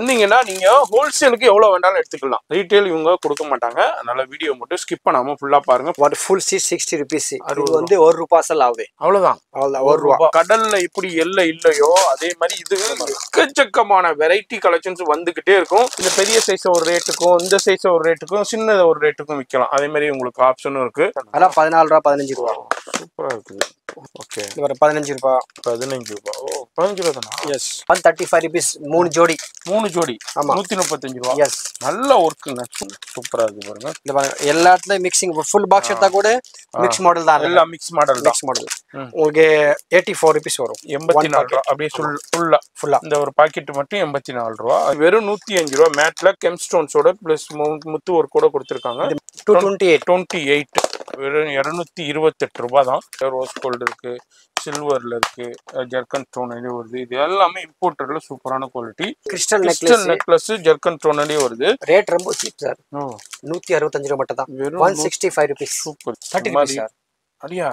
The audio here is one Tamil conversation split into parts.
வந்தீங்கன்னா நீங்க ஹோல்சேலுக்கு எவ்வளவு வேணாலும் எடுத்துக்கலாம். ரீட்டைல் இவங்க கொடுக்க மாட்டாங்க. அதனால வீடியோ மட்டும் ஸ்கிப் பண்ணாம ஃபுல்லா பாருங்க. ஒரு ஃபுல் சீட் சிக்ஸ்டி ருபீஸ் அறுபது வந்து ஒரு ரூபாய் செல் ஆகுது. அவ்வளவுதான். அவ்வளவுதான் ஒரு ரூபா ரூபா. கடல்ல இப்படி எல்லை இல்லையோ அதே மாதிரி இது எக்கச்சக்கமான வெரைட்டி கலெக்ஷன்ஸ் வந்துகிட்டே இருக்கும். இந்த பெரிய சைஸ் ஒரு ரேட்டுக்கும் இந்த சைஸ் ஒரு ரேட்டுக்கும் சின்ன ஒரு ரேட்டுக்கும் விற்கலாம் அதே மாதிரி உங்களுக்கு ஆப்ஷனும் இருக்கு. அதெல்லாம் பதினாலு ரூபா பதினஞ்சு ரூபா. சூப்பரா இருக்குது. ஓகே இது ஒரு பதினஞ்சு ரூபா. பதினஞ்சு ரூபா. ஓ பதினஞ்சு ரூபா தானா? Yes one thirty five rupees மூணு ஜோடி. மூணு ஜோடி? ஆமா. நூத்தி முப்பத்தஞ்சு ரூபா? எஸ் நல்ல ஒர்க்குங்க சூப்பரா இருக்கு பாருங்க. இந்த பாருங்க எல்லா இடத்துலயும் மிக்சிங் ஃபுல் பாக்ஸ் எடுத்தா கூட மிக்ஸ் மாடல் தான் எல்லாம் மிக்ஸ் மாடல் மிக்ஸ் மாடல். உங்களுக்கு எயிட்டி ஃபோர் ருபீஸ் வரும். எண்பத்தி நாலு ரூபா. அப்படியே ஃபுல் ஃபுல்லா ஃபுல்லா இந்த ஒரு பாக்கெட் மட்டும் எண்பத்தி நாலு ரூபா. வெறும் நூத்தி அஞ்சு ரூபா. மேட்ல கெம் ஸ்டோன்ஸோட பிளஸ் முத்து ஒர்க் கூட கொடுத்துருக்காங்க. Two twenty eight twenty eight வெறும் இரநூத்தி இருபத்தெட்டு ரூபா தான் ரோஸ் கோல்டு இருக்கு சில்வர்ல இருக்கு ஜெர்கன் ஸ்டோன் வருது. இது எல்லாமே இம்போர்ட்டட்ல சூப்பரான குவாலிட்டி கிறிஸ்டல் கிறிஸ்டல் நெக்லஸ் ஜெர்கன் ஸ்டோன்லயே வருது. ரேட் ரொம்ப சீப் சார் நூத்தி அறுபத்தஞ்சு ரூபா மட்டும் தான் வெறும் one sixty five rupees super. Thirty rupees sir அடியா?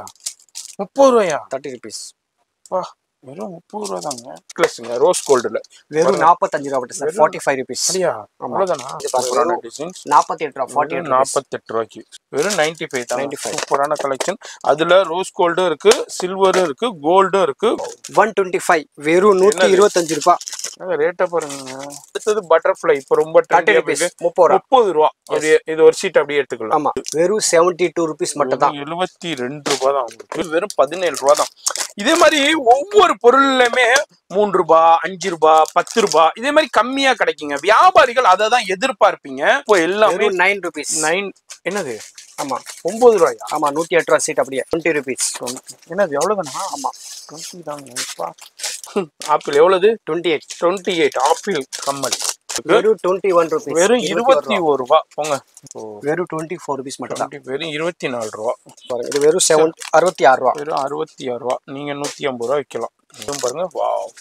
முப்பது ரூபாயா? தேர்ட்டி ருபீஸ் வா. வெறும் முப்பது ரூபா தாங்க. நெக்லஸ்ங்க ரோஸ் கோல்டுல வெறும் நாற்பத்தஞ்சு ரூபா சார் ஃபார்ட்டி ஃபைவ் ருபீஸ் இது பாருங்க, சூப்பரான டிசைன்ஸ் நாற்பத்தி எட்டு ரூபா ஃபார்ட்டி நாற்பத்தெட்டு ரூபாய்க்கு. வெறும் நைன்டி ஃபைவ் தான் 95. சூப்பரான கலெக்ஷன் அதுல ரோஸ் கோல்டும் இருக்கு சில்வரும் இருக்கு கோல்டும் இருக்கு. ஒன் டுவெண்ட்டி ஃபைவ் வெறும் என்னது? இருபத்தஞ்சு ரூபா. ரேட்டை பாருங்க. அடுத்தது பட்டர்ஃப்ளை இப்போ ரொம்ப முப்பது ரூபா. முப்பது ரூபா. இது ஒரு சீட் அப்படியே எடுத்துக்கலாம். ஆமா. வெறும் செவன்டி டூ ருபீஸ் மட்டும் தான் எழுபத்தி ரெண்டு ரூபாய் தான் உங்களுக்கு. வெறும் பதினேழு ரூபாய் தான் இதே மாதிரி ஒவ்வொரு பொருள்லையுமே மூன்று ரூபாய் அஞ்சு ரூபாய் பத்து ரூபாய் இதே மாதிரி கம்மியா கிடைக்குங்க. வியாபாரிகள் அதை தான் எதிர்பார்ப்பீங்க. இப்போ எல்லாமே நைன் ருபீஸ் நைன் என்னது? ஆமா. ஒன்பது ரூபாயா? ஆமா நூத்தி எட்டு ரூபா சீட் அப்படியே. டுவெண்ட்டி ருபீஸ் என்னது எவ்வளவுதானா? ஆமா. டுவெண்ட்டி தாங்க ஆப்பிள் எவ்வளவு? Twenty eight twenty eight apple கம்மல். வெறும் டுவெண்ட்டி ஒன் ருபீஸ் வெறும் இருபத்தி ஒரு ரூபா. போங்க. வெறும் டுவெண்ட்டி ஃபோர் ருபீஸ் மட்டும் தான் 20 வெறும் இருபத்தி நாலு ரூபா. இது வெறும் செவன் அறுபத்தி ஆறு ரூபா. வெறும் அறுபத்தி ஆறு ரூபா. நீங்க நூத்தி ஐம்பது ரூபா விற்கலாம் இதுவும் பாருங்க.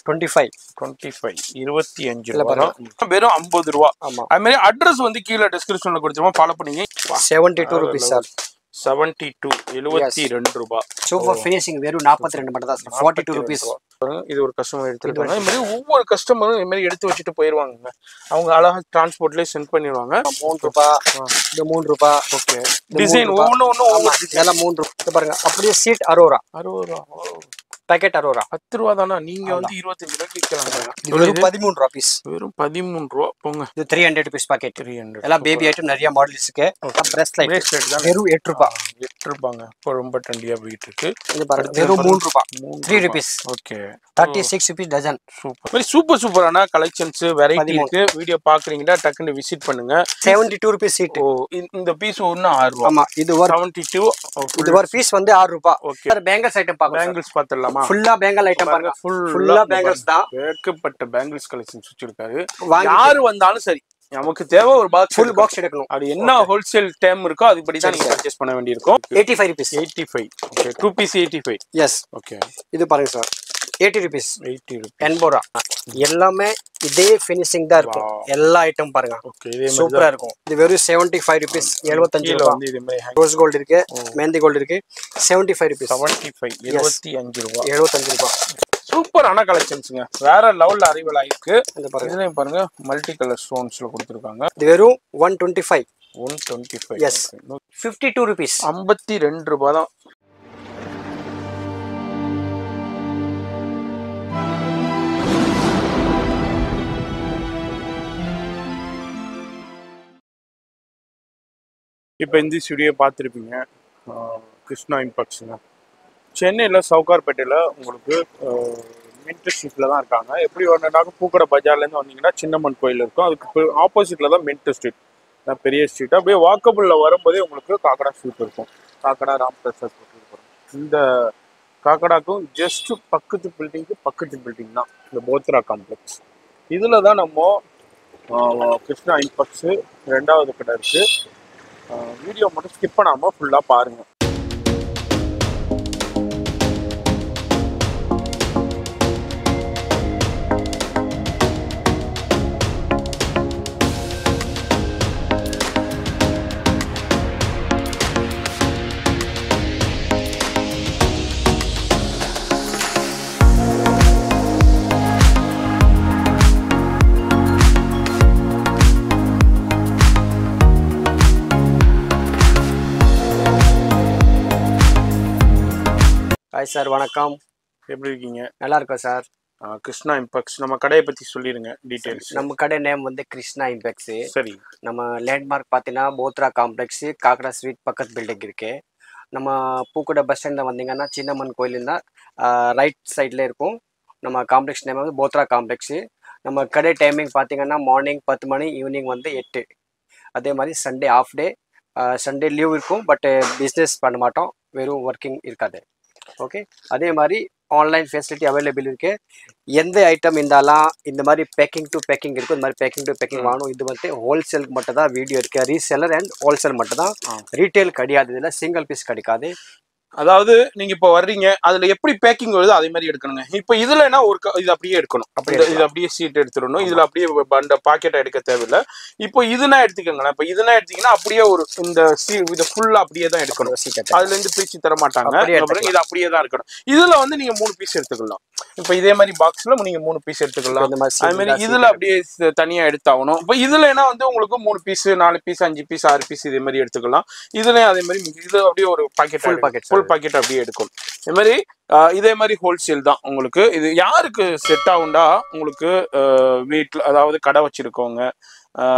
டுவெண்ட்டி ஃபைவ் டுவெண்ட்டி ஃபைவ் இருபத்தி அஞ்சு ரூபா. வெறும் ஐம்பது ரூபா. ஆமா. அது மாதிரி அட்ரஸ் வந்து கீழே டிஸ்கிரிப்ஷன்ல கொடுத்துருவோம். ஃபாலோ பண்ணீங்க. Seventy two rupees sir seventy two எழுபத்தி ரெண்டு ரூபா. சூப்பர் ஃபினிஷிங் வெறும் நாற்பத்தி ரெண்டு மட்டும் தான் ஃபார்ட்டி டூ ருபீஸ் இது ஒரு கஸ்டமர் எடுத்துருக்காங்க இது மாதிரி ஒவ்வொரு கஸ்டமரும் இது மாதிரி எடுத்து வச்சுட்டு போயிருவாங்க அவங்க அழகா டிரான்ஸ்போர்ட்லயே சென்ட் பண்ணிடுவாங்க. மூணு ரூபா. இது மூணு ரூபா. ஓகே டிசைன் ஒன்றும் ஆமா இதெல்லாம் மூணு ரூபா. பாருங்க அப்படியே சீட் அறுபது ரூபா அறுபது ரூபா. பேக்கெட் அறுபது ரூபா. பத்து ரூபா தானா? நீங்க வந்து இருபத்தஞ்சு ரூபாய்க்கு விற்கலாம் வெறும் பதிமூணு ரூபா பீஸ் வெறும் பதிமூணு ரூபா. போங்க. இது three hundred rupees packet three hundred எல்லாம் பேபி ஐட்டம் நிறைய மாடல்ஸ் இருக்கு. பிரேஸ்லெட் தான்? வெறும் எட்டு ரூபா. எட்டு ரூபாங்க. இப்போ ரொம்ப ட்ரெண்டியா போயிட்டு இருக்கு இது பாருங்க. வெறும் மூணு ரூபா. Three rupees okay thirty six rupees dozen super மாதிரி சூப்பர் சூப்பரான கலெக்ஷன்ஸ் வெரைட்டி. இருக்கு. வீடியோ பாக்குறீங்கன்னா டக்குன்னு விசிட் பண்ணுங்க. செவன்டி டூ ருபீஸ் சீட் ஓ இந்த- பீஸ் ஒன்னு ஆறு ரூபா. ஆமா இது ஒரு செவன்டி டூ இது ஒரு பீஸ் வந்து ஆறு ரூபா. ஓகே பேங்கல்ஸ் ஐட்டம் பாருங்க பேங்கிள்ஸ் ஃபுல்லா பேங்கல் ஐட்டம் பாருங்க ஃபுல் ஃபுல்லா பேங்கல்ஸ் தான். ஏகப்பட்ட பேங்கிள்ஸ் கலெக்ஷன்ஸ் வச்சிருக்காரு யாரு வந்தாலும் சரி நமக்கு தேவை ஒரு பாக்ஸ் ஃபுல் பாக்ஸ் எடுக்கணும். அது என்ன ஹோல்சேல் டைம் இருக்கோ அதுபடி தான் நீங்க பர்ச்சேஸ் பண்ண வேண்டியிருக்கும். Eighty five rupees eighty five okay two piece eighty five yes okay இது பாருங்க சார் எயிட்டி ருபீஸ் எயிட்டி எண்பது ரூபா எல்லாமே இதே ஃபினிஷிங் தான் இருக்கும். எல்லா ஐட்டம் பாருங்க. சூப்பரா இருக்கும். இது வெறும் செவன்டி ஃபைவ் ருபீஸ் எழுபத்தஞ்சு ரூபா. ரோஸ் கோல்டு இருக்கு மெஹந்தி கோல்டு இருக்கு. Seventy five rupees seventy five இருபத்தி அஞ்சு ரூபா. எழுபத்தஞ்சு ரூபா. சூப்பரான கலெக்ஷன்ஸ் வேற லெவல்ல அறிவல் ஆயிருக்கு. இந்த பாருங்க. இதுலயும் பாருங்க மல்டி கலர் ஸ்டோன்ஸ்ல கொடுத்துருக்காங்க. இது வெறும் one twenty five one twenty five Yes. Fifty two rupees ஐம்பத்தி ரெண்டு ரூபாய் தான். இப்போ இந்த ஸ்டுடியோ பார்த்துருப்பீங்க. கிருஷ்ணா இம்பாக்ஸுங்க சென்னையில் சவுகார்பேட்டையில் உங்களுக்கு மின்ட் ஸ்ட்ரீட்டில் தான் இருக்காங்க. எப்படி வரணுன்னாக்க பூக்கடை பஜார்லேருந்து வந்தீங்கன்னா சின்னம்மன் கோயில் இருக்கும். அதுக்கு ஆப்போசிட்டில் தான் மின்ட் ஸ்ட்ரீட் தான் பெரிய ஸ்ட்ரீட் அப்படியே வாக்கபிளில் வரும்போதே உங்களுக்கு காக்கடா ஸ்ட்ரீட் இருக்கும். காக்கடா ராம்பிரசாத் hotel இருக்கும். இந்த காக்கடாக்கும் ஜஸ்ட் பக்கத்து பில்டிங்க்கு பக்கத்து பில்டிங் தான். இந்த போத்ரா காம்ப்ளெக்ஸ் இதில் தான் நம்ம கிருஷ்ணா இம்பக்ஸு ரெண்டாவது கடை இருக்குது வீடியோ மட்டும் ஸ்கிப் பண்ணாமல் ஃபுல்லாக பாருங்கள் ஹாய் சார் வணக்கம். எப்படி இருக்கீங்க? நல்லா இருக்கோம் சார் கிருஷ்ணா இம்பக்ஸ் நம்ம கடையை பத்தி சொல்லிருங்க டீடைல்ஸ் நம்ம கடை நேம் வந்து கிருஷ்ணா இம்பெக்ஸ் சரி. நம்ம லேண்ட்மார்க் பார்த்தீங்கன்னா போத்ரா காம்ப்ளெக்ஸ் காக்கடா ஸ்ட்ரீட் பக்கத்து பில்டிங் இருக்கு. நம்ம பூக்கடை பஸ் ஸ்டாண்டில் வந்தீங்கன்னா சின்னம்மன் கோயில் இருந்தால் ரைட் சைடில் இருக்கும். நம்ம காம்ப்ளெக்ஸ் நேம் வந்து போத்ரா காம்ப்ளெக்ஸு நம்ம கடை டைமிங் பார்த்தீங்கன்னா மார்னிங் பத்து மணி ஈவினிங் வந்து எட்டு. அதே மாதிரி Sunday off day Sunday leave இருக்கும் பட் பிஸ்னஸ் பண்ண மாட்டோம். வெறும் ஒர்க்கிங் இருக்காது. ஓகே அதே மாதிரி ஆன்லைன் ஃபெசிலிட்டி அவைலபிள் இருக்கு. எந்த ஐட்டம் இருந்தாலும் இந்த மாதிரி பேக்கிங் டு பேக்கிங் இருக்கும். இந்த மாதிரி பேக்கிங் டு பேக்கிங் வாங்கணும். இது வந்து ஹோல்சேலுக்கு மட்டும் தான் வீடியோ இருக்கு. ரீசெல்லர் அண்ட் ஹோல்சேல் மட்டும் தான். ரீட்டைல் கிடையாது. இதில் சிங்கிள் பீஸ் கிடைக்காது. அதாவது நீங்க இப்போ வர்றீங்க அதுல எப்படி பேக்கிங் வருதோ அதே மாதிரி எடுக்கணுங்க. இப்போ இதுலனா ஒரு இது அப்படியே எடுக்கணும். அப்படியே இது- அப்படியே சீட் எடுத்துடணும். இதுல அப்படியே அந்த பாக்கெட் எடுக்க தேவையில்லை. இப்போ இதுனா எடுத்துக்கோங்களேன். இப்போ இதுனா எடுத்தீங்கன்னா அப்படியே ஒரு இந்த சீ இதை ஃபுல்லா அப்படியே தான் எடுக்கணும். அதுல இருந்து பிரிச்சு தர மாட்டாங்க இது அப்படியே தான் இருக்கணும். இதுல வந்து நீங்க மூணு பீஸ் எடுத்துக்கலாம். இப்போ இதே மாதிரி பாக்ஸ்ல நீங்க மூணு பீஸ் எடுத்துக்கலாம். அது மாதிரி இதுல அப்படியே தனியா எடுத்தாகணும். இப்போ இதுல என்ன வந்து உங்களுக்கு மூணு பீஸ் நாலு பீஸ் அஞ்சு பீஸ் ஆறு பீஸ் இதே மாதிரி எடுத்துக்கலாம். இதுலயும் அதே மாதிரி இது அப்படியே ஒரு packet Full packet, full packet அப்படியே எடுக்கும். இதே மாதிரி இதே மாதிரி ஹோல்சேல் தான் உங்களுக்கு. இது யாருக்கு செட் ஆகுண்டா உங்களுக்கு வீட்டில் அதாவது கடை வச்சிருக்கவங்க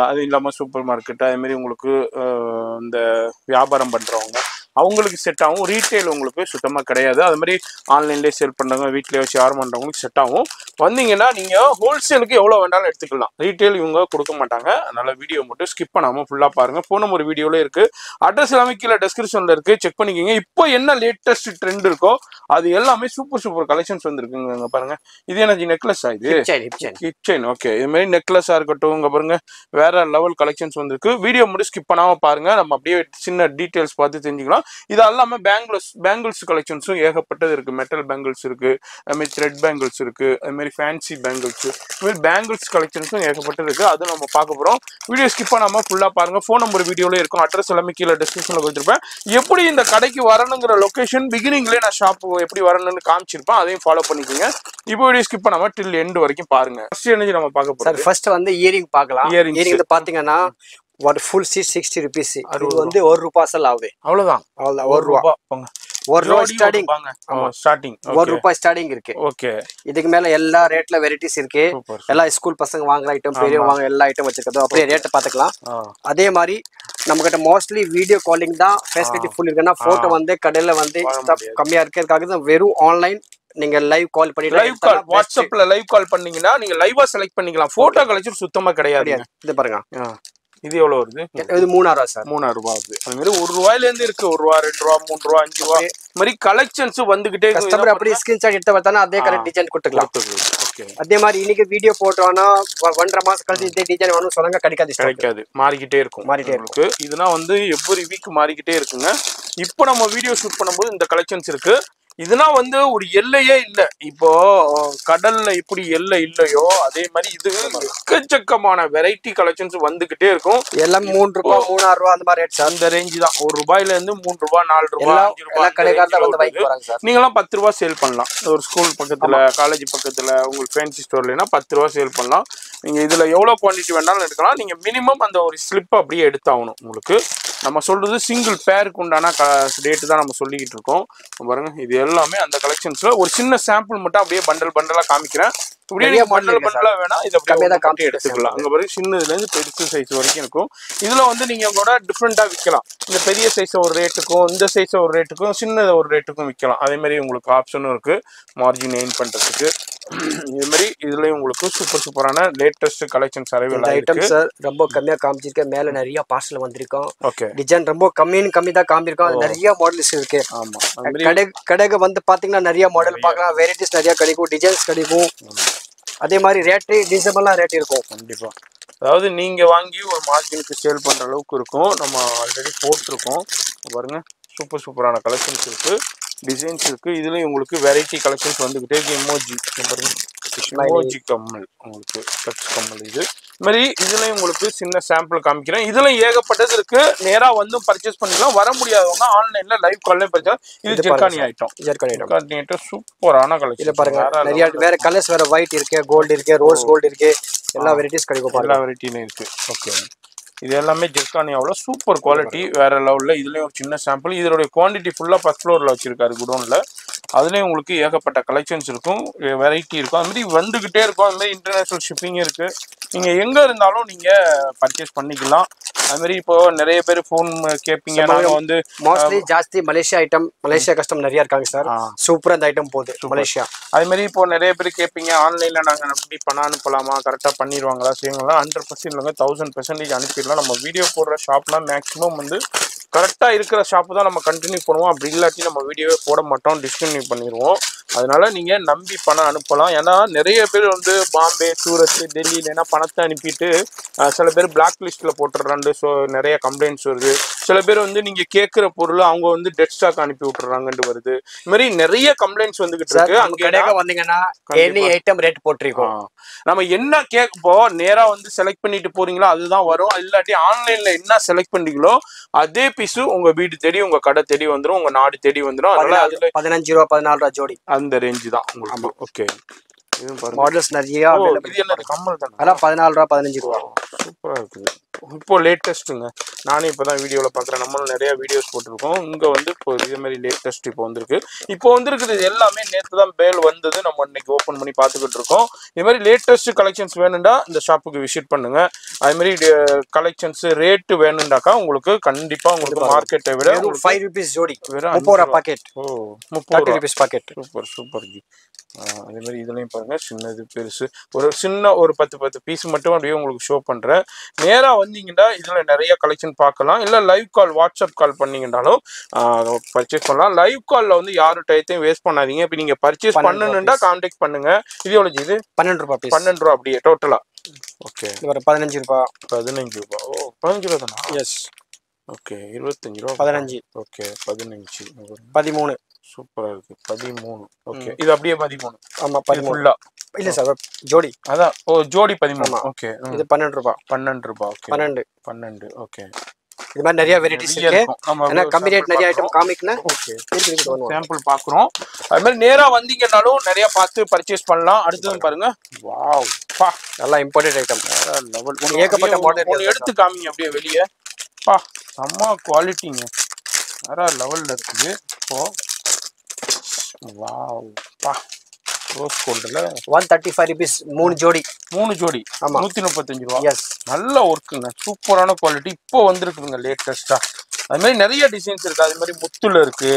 அது இல்லாமல் சூப்பர் மார்க்கெட் அதே மாதிரி உங்களுக்கு இந்த வியாபாரம் பண்றவங்க அவங்களுக்கு செட் ஆகும். ரீட்டைல் உங்களுக்கு சுத்தமாக கிடையாது. அது மாதிரி ஆன்லைன்லேயே சேல் பண்ணுறவங்க வீட்டிலே வச்சு யார் பண்ணுறவங்களுக்கு செட் ஆகும். வந்தீங்கன்னா நீங்கள் ஹோல்சேலுக்கு எவ்வளோ வேண்டாலும் எடுத்துக்கலாம். ரீட்டைல் இவங்க கொடுக்க மாட்டாங்க. அதனால் வீடியோ மட்டும் ஸ்கிப் பண்ணாமல் ஃபுல்லாக பாருங்கள் ஃபோன் நம்பர் வீடியோவில் இருக்குது அட்ரஸ் எல்லாமே கீழே டெஸ்கிரிப்ஷனில் இருக்குது செக் பண்ணிக்கோங்க. இப்போ என்ன லேட்டஸ்ட் ட்ரெண்ட் இருக்கோ அது எல்லாமே சூப்பர் சூப்பர் கலெக்ஷன்ஸ் வந்துருக்குங்க பாருங்க. இது என்ன நெக்லஸ் இது? Chain. கிச்சன் ஓகே இது மாதிரி நெக்லஸாக இருக்கட்டும் இங்கே பாருங்க. வேற லெவல் கலெக்ஷன்ஸ் வந்திருக்கு. வீடியோ மட்டும் ஸ்கிப் பண்ணாமல் பாருங்க. நம்ம அப்படியே சின்ன டீட்டெயில்ஸ் பார்த்து தெரிஞ்சுக்கலாம். இது எல்லாமே பேங்கிள்ஸ் பேங்கிள்ஸ் கலெக்ஷன்ஸும் ஏகப்பட்டது இருக்கு. மெட்டல் பேங்கிள்ஸ் இருக்கு. அது மாதிரி த்ரெட் பேங்கிள்ஸ் இருக்கு. அது மாதிரி ஃபேன்சி பேங்கிள்ஸ் இது மாதிரி பேங்கிள்ஸ் கலெக்ஷன்ஸும் ஏகப்பட்டது இருக்கு. அது நம்ம பார்க்க போறோம். வீடியோ ஸ்கிப் பண்ணாம ஃபுல்லா பாருங்க. ஃபோன் நம்பர் வீடியோல இருக்கும். அட்ரஸ் எல்லாமே கீழே டிஸ்கிரிப்ஷன்ல கொடுத்துருப்பேன். எப்படி இந்த கடைக்கு வரணுங்கிற லொகேஷன் பிகினிங்லேயே நான் ஷாப் எப்படி வரணும்னு காமிச்சிருப்பேன். அதையும் ஃபாலோ பண்ணிக்கோங்க. இப்போ வீடியோ ஸ்கிப் பண்ணாம டில் எண்ட் வரைக்கும் பாருங்க. ஃபர்ஸ்ட் எனர்ஜி நம்ம பார்க்க போறோம் ஃபர்ஸ்ட் வந்து இயரிங் பார்க்கலாம். இயரிங் பாத்தீங்கன்னா ஒரு ஃபுல் சீட் சிக்ஸ்டி ருபீஸ் இது அறுபது வந்து ஒரு ரூபா செல் ஆகுது. அவ்வளவுதான். அவ்வளவுதான் ஒரு ரூபா. ஒரு ரூபா ஸ்டார்டிங் ஸ்டார்டிங் ஒரு ரூபாய் ஸ்டார்டிங் இருக்கு. ஓகே இதுக்கு மேல எல்லா ரேட்ல வெரைட்டிஸ் இருக்கு. எல்லா ஸ்கூல் பசங்க வாங்குற ஐட்டம் பெரியவங்க வாங்குற எல்லா ஐட்டம் வச்சிருக்கோம் அப்படியே ரேட்டை பார்த்துக்கலாம். அதே மாதிரி நம்ம கிட்ட மோஸ்ட்லி வீடியோ காலிங் தான் ஃபெசிலிட்டி ஃபுல் இருக்குன்னா போட்டோ வந்து கடையில வந்து. கம்மியா இருக்கிறதுக்காக தான் வெறும் ஆன்லைன் நீங்க லைவ் கால் பண்ணிட்டு லைவ் கால் வாட்ஸ்அப்ல லைவ் கால் பண்ணீங்கன்னா நீங்க லைவா செலக்ட் பண்ணிக்கலாம். போட்டோ கலெக்ஷன் சுத்தமா கிடையாது. இது பாருங்க. இது எவ்வளவு வருது? இது மூணாயிரம் ரூபா சார். மூணாயிரம் ரூபாய் வருது. அது மாதிரி ஒரு ரூபாயில இருந்து இருக்கு. ஒரு ரூபா ரெண்டு ரூபா மூணு ரூபா அஞ்சு ரூபா. இது மாதிரி கலெக்ஷன்ஸ் வந்துகிட்டே கஸ்டமர் அப்படியே ஸ்கிரீன்ஷாட் எடுத்து பார்த்தானா அதே கரெக்ட் டிசைன் கொடுத்துக்கலாம். அதே மாதிரி இன்னைக்கு வீடியோ போட்டோம்னா ஒன்றரை மாசம் கழிச்சு இதே டிசைன் வேணும் சொன்னாங்க கிடைக்காது. கிடைக்காது. மாறிக்கிட்டே இருக்கும். மாறிட்டே உங்களுக்கு. இதுனா வந்து எவ்ரி வீக் மாறிக்கிட்டே இருக்குங்க. இப்போ நம்ம வீடியோ ஷூட் பண்ணும்போது இந்த கலெக்ஷன்ஸ் இருக்கு. இதுனா வந்து ஒரு எல்லையே இல்ல. இப்போ கடல்ல எப்படி எல்லை இல்லையோ அதே மாதிரி இது எக்கச்சக்கமான வெரைட்டி கலெக்ஷன்ஸ் வந்துகிட்டே இருக்கும். எல்லாம் மூணு ரூபாய் மூணாயிரம் ரூபாய் அந்த மாதிரி அந்த ரேஞ்ச் தான். ஒரு ரூபாயில இருந்து மூணு ரூபாய் நாலு ரூபாய் எல்லாம் அஞ்சு ரூபாய் போறாங்க சார் நீங்களாம் பத்து ரூபா சேல் பண்ணலாம். ஒரு ஸ்கூல் பக்கத்துல காலேஜ் பக்கத்துல உங்களுக்கு ஃபேன்சி ஸ்டோர்லனா பத்து ரூபா சேல் பண்ணலாம். நீங்க இதுல எவ்வளவு குவாண்டிட்டி வேணாலும் எடுக்கலாம். நீங்க மினிமம் அந்த ஒரு ஸ்லிப் அப்படியே எடுத்தாகணும் உங்களுக்கு. நம்ம சொல்றது சிங்கிள் பேருக்கு உண்டான ரேட்டு தான் நம்ம சொல்லிக்கிட்டு இருக்கோம். பாருங்க இது எல்லாமே அந்த கலெக்ஷன்ஸ்ல ஒரு சின்ன சாம்பிள் மட்டும் அப்படியே பண்டல் பண்டலா காமிக்கிறேன். இருக்கு பண்டலா வேணா இது அப்படியே கம்மியா தான் எடுத்துக்கலாம். அங்க பாருங்க சின்னதுல இருந்து பெருசு சைஸ் வரைக்கும் இருக்கும். இதுல வந்து நீங்க கூட டிஃப்ரெண்டா விற்கலாம். இந்த பெரிய சைஸ் ஒரு ரேட்டுக்கும் இந்த சைஸ் ஒரு ரேட்டுக்கும் சின்னது ஒரு ரேட்டுக்கும் விற்கலாம். அதே மாதிரி உங்களுக்கு ஆப்ஷனும் இருக்கு. மார்ஜின் எயின் பண்றதுக்கு. இது மாதிரி இதுலயும் உங்களுக்கு சூப்பர் சூப்பரான latest collections arrival item sir ரொம்ப கம்மியா காமிச்சிருக்கேன் மேல நிறைய பார்சல் வந்திருக்கோம். ஓகே டிசைன் ரொம்ப கம்மின்னு கம்மி தான் காமிச்சிருக்கோம். நிறைய மாடல்ஸ் இருக்கு. ஆமா. கடை கடைக்கு வந்து பாத்தீங்கன்னா நிறைய மாடல் பார்க்கலாம். வெரைட்டிஸ் நிறைய கிடைக்கும். டிசைன்ஸ் கிடைக்கும். அதே மாதிரி ரேட்டு டிசம்பர்லாம் ரேட் இருக்கும். கண்டிப்பாக அதாவது நீங்கள் வாங்கி ஒரு மார்க்கெட்டுக்கு சேல் பண்ணுற அளவுக்கு இருக்கும். நம்ம ஆல்ரெடி போட்டிருக்கோம். பாருங்க. சூப்பர் சூப்பரான கலெக்ஷன்ஸ் இருக்குது டிசைன்ஸ் இருக்குது இதுலேயும் உங்களுக்கு வெரைட்டி கலெக்ஷன்ஸ் வந்துக்கிட்டே இருக்கு. எமோஜி பாருங்க. கம்மல் உங்களுக்கு டச் கம்மல் இது. மாதிரி இதுலயும் உங்களுக்கு சின்ன சாம்பிள் காமிக்கிறேன். இதுல ஏகப்பட்டது இருக்கு. நேரா வந்து பர்ச்சேஸ் பண்ணிக்கலாம். வர முடியாதவங்க ஆன்லைன்ல லைவ் கால்ல பர்ச்சேஸ் இது ஜெர்கானி ஐட்டம் ஜெர்கன் ஐட்டம் ஜெர்கானி ஐட்டம் சூப்பரான இதுல கலெக்ஷன் பாருங்க. நிறைய வேற கலர்ஸ் வேற ஒயிட் இருக்கு கோல்டு இருக்கு ரோஸ் கோல்டு இருக்கு. எல்லா வெரைட்டிஸ் கிடைக்கும் எல்லா வெரைட்டிலும் இருக்கு. ஓகே இது எல்லாமே ஜெர்கானியாவில் சூப்பர் குவாலிட்டி வேற லெவலில் இதுலயும் ஒரு சின்ன சாம்பிள் இதோட குவாண்டிட்டி ஃபுல்லாக ஃபர்ஸ்ட் ஃப்ளோரில் வச்சிருக்காரு குடோனில். அதுலேயும் உங்களுக்கு ஏகப்பட்ட கலெக்ஷன்ஸ் இருக்கும் வெரைட்டி இருக்கும். அது மாதிரி வந்துக்கிட்டே இருக்கும். அது மாதிரி இன்டர்நேஷ்னல் ஷிப்பிங் இருக்கு. நீங்கள் எங்கே இருந்தாலும் நீங்கள் பர்ச்சேஸ் பண்ணிக்கலாம். அது மாதிரி இப்போ நிறைய பேர் ஃபோன் கேட்பீங்க நாங்கள் வந்து மோஸ்ட்லி ஜாஸ்தி மலேசியா ஐட்டம் மலேசியா கஸ்டம் நிறைய இருக்காங்க சார். ஆ. சூப்பரா இந்த ஐட்டம் போகுது மலேசியா. அது மாதிரி இப்போ நிறைய பேர் கேட்பீங்க ஆன்லைனில் நாங்கள் எப்படி பணம் அனுப்பலாமா கரெக்டாக பண்ணிடுவாங்களா செய்வாங்களா? ஹண்ட்ரட் பர்சன்ட் இல்லைங்க தௌசண்ட் பர்சன்டேஜ் அனுப்பிடலாம். நம்ம வீடியோ போடுற ஷாப்லாம் மேக்ஸிமம் வந்து கரெக்டாக இருக்கிற ஷாப்பு தான் நம்ம கண்டினியூ பண்ணுவோம். அப்படி இல்லாட்டி நம்ம வீடியோவே போட மாட்டோம். டிஸ்கன்டினியூ பண்ணிடுவோம் அதனால நீங்கள் நம்பி பணம் அனுப்பலாம். ஏன்னா நிறைய பேர் வந்து பாம்பே சூரத் டெல்லி இல்லைன்னா பணத்தை அனுப்பிட்டு சில பேர் பிளாக் லிஸ்ட்டில் போட்டுடுறாண்டு ஸோ நிறைய கம்ப்ளைண்ட்ஸ் வருது. சில பேர் வந்து நீங்கள் கேட்குற பொருள் அவங்க வந்து டெட் ஸ்டாக் அனுப்பி விட்டுறாங்கன்ட்டு வருது. இது மாதிரி நிறைய கம்ப்ளைண்ட்ஸ் வந்துகிட்டு இருக்கு. அங்கே கடைக்கு வந்தீங்கன்னா எனி ஐட்டம் ரேட் போட்டிருக்கோம். நம்ம என்ன கேட்போ நேரா வந்து செலக்ட் பண்ணிட்டு போறீங்களோ? அதுதான் வரும். இல்லாட்டி ஆன்லைன்ல என்ன செலக்ட் பண்ணீங்களோ அதே பீஸ் உங்க வீடு தேடி உங்க கடை தேடி வந்துரும் உங்க நாடு தேடி வந்துரும். அதனால அதுல பதினஞ்சு ரூபா பதினாலு ரூபா ஜோடி. அந்த ரேஞ்சு தான் உங்களுக்கு. ஓகே மாடல்ஸ் நிறைய கம்மல் தானே? அதெல்லாம் பதினாலு ரூபா பதினஞ்சு ரூபா. சூப்பரா இருக்குது. இப்போ லேட்டஸ்ட்டுங்க நானே இப்போ தான் வீடியோவில் பார்க்குறேன் நம்மளும் நிறைய வீடியோஸ் போட்டிருக்கோம். இங்கே வந்து இப்போ இதே மாதிரி லேட்டஸ்ட் இப்போ வந்திருக்கு. இப்போ வந்திருக்குது எல்லாமே நேற்று தான் பேல் வந்தது. நம்ம இன்னைக்கு ஓப்பன் பண்ணி பார்த்துக்கிட்டு இருக்கோம். இது மாதிரி லேட்டஸ்ட் கலெக்ஷன்ஸ் வேணும்டா இந்த ஷாப்புக்கு விசிட் பண்ணுங்க. அது மாதிரி கலெக்ஷன்ஸ் ரேட்டு வேணும்டாக்கா உங்களுக்கு கண்டிப்பாக உங்களுக்கு மார்க்கெட்டை விட ஃபைவ் ருபீஸ் ஜோடி. வெறும் பாக்கெட் ஓ முப்பது rupees packet super super G. அதே மாதிரி இதுலயும் பாருங்க சின்னது பெருசு. ஒரு சின்ன ஒரு பத்து பத்து பீஸ் மட்டும் அப்படியே உங்களுக்கு ஷோ பண்றேன். நேரா வந்தீங்கன்னா இதுல நிறைய கலெக்ஷன் பார்க்கலாம். இல்ல லைவ் கால் வாட்ஸ்அப் கால் பண்ணீங்கன்னாலும் பர்ச்சேஸ் பண்ணலாம். லைவ் கால்ல வந்து யாரும் டயத்தையும் வேஸ்ட் பண்ணாதீங்க. இப்போ நீங்க பர்ச்சேஸ் பண்ணணும்னா கான்டாக்ட் பண்ணுங்க இது எவ்வளவு ஜி இது? பன்னெண்டு ரூபா பீஸ் பன்னெண்டு ரூபா அப்படியே டோட்டலா ஓகே. இது ஒரு பதினஞ்சு ரூபா. பதினஞ்சு ரூபா. ஓ பதினஞ்சு ரூபா தானா எஸ் ஓகே இருபத்தஞ்சு ரூபா. பதினஞ்சு. ஓகே பதினஞ்சு. பதிமூணு. சூப்பரா இருக்கு. பதிமூணு. ஓகே. இது அப்படியே பதிமூணு. ஆமா பதிமூணு. இல்ல சார் ஜோடி. அதான். ஓ ஜோடி பதிமூணு. ஓகே. இது பன்னெண்டு ரூபா. பன்னெண்டு ரூபாய் ஓகே. பன்னெண்டு. பன்னெண்டு. ஓகே. இது மாதிரி நிறைய வெரைட்டிஸ் இருக்கு. ஏன்னா கம்மி ரேட் நிறைய ஐட்டம் காமிக்கல ஓகே. சாம்பிள் பாக்குறோம் அது மாதிரி நேரா வந்தீங்கன்னாலும் நிறைய பார்த்து பர்ச்சேஸ் பண்ணலாம். அடுத்தது பாருங்க. வாவ் பா. நல்லா இம்பார்ட்டன்ட் ஐட்டம் லெவல் ஏகப்பட்ட ஒன்று எடுத்து காமிங்க அப்படியே வெளியே. பா. செம்ம குவாலிட்டிங்க வேற லெவல்ல இருக்குது. இப்போ வாவ். பா. ரோஸ் கோல்டில் ஒன் தேர்ட்டி ஃபைவ் ருபீஸ் மூணு ஜோடி. மூணு ஜோடி. ஆமா. நூத்தி முப்பத்தஞ்சு ரூபா. எஸ் நல்ல ஒர்க்குங்க சூப்பரான குவாலிட்டி இப்போ வந்திருக்குதுங்க லேட்டஸ்டா அது மாதிரி நிறைய டிசைன்ஸ் இருக்கு. அது மாதிரி முத்துல இருக்கு.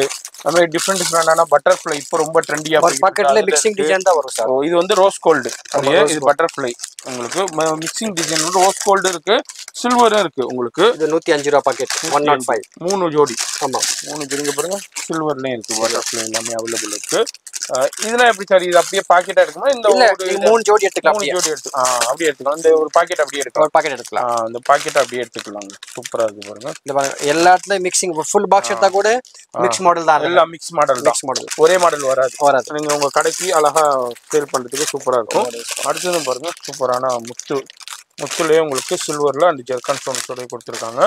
அது மாதிரி டிஃப்ரெண்ட் டிஃப்ரெண்டான பட்டர்ஃப்ளை இப்போ ரொம்ப ட்ரெண்டியா பாக்கெட்ல மிக்சிங் டிசைன் தான் வரும் சார் இது வந்து ரோஸ் கோல்டு rose இது. பட்டர்ஃப்ளை உங்களுக்கு மிக்சிங் டிசைன் ரோஸ் கோல்டு இருக்கு. சில்வரும் இருக்கு உங்களுக்கு. இது நூத்தி அஞ்சு ரூபா பாக்கெட் ஒன் நாட் ஃபைவ் மூணு ஜோடி. ஆமா. மூணு ஜோடிங்க பாருங்க. சில்வர்லயும் இருக்கு. பட்டர்ஃப்ளை எல்லாமே அவைலபிள் இருக்கு. இதெல்லாம் எப்படி சார்? இது அப்படியே பாக்கெட்டா இருக்குமா இந்த மூணு ஜோடி எடுத்துக்கலாம் மூணு. ஜோடி எடுத்து ஆ அப்படியே எடுத்துக்கலாம். இந்த ஒரு பாக்கெட் அப்படியே எடுக்கலாம். ஒரு பாக்கெட் எடுத்துக்கலாம். ஆ, அந்த பாக்கெட் அப்படியே எடுத்துக்கலாங்க. சூப்பரா இருக்கு பாருங்க. இந்த பாருங்க எல்லா இடத்துலயும் மிக்சிங் ஃபுல் பாக்ஸ் எடுத்தா கூட மிக்ஸ் மாடல் தான் எல்லாம் மிக்ஸ் மாடல் மிக்ஸ் மாடல் ஒரே மாடல் வராது. வராது. நீங்க உங்க கடைக்கு அழகா சேல் பண்றதுக்கு சூப்பரா இருக்கும். அடுத்தது பாருங்க சூப்பரான முத்து. முத்துலயே உங்களுக்கு சில்வர்ல அந்த ஜெர்கான் ஸ்டோன்ஸோட கொடுத்துருக்காங்க.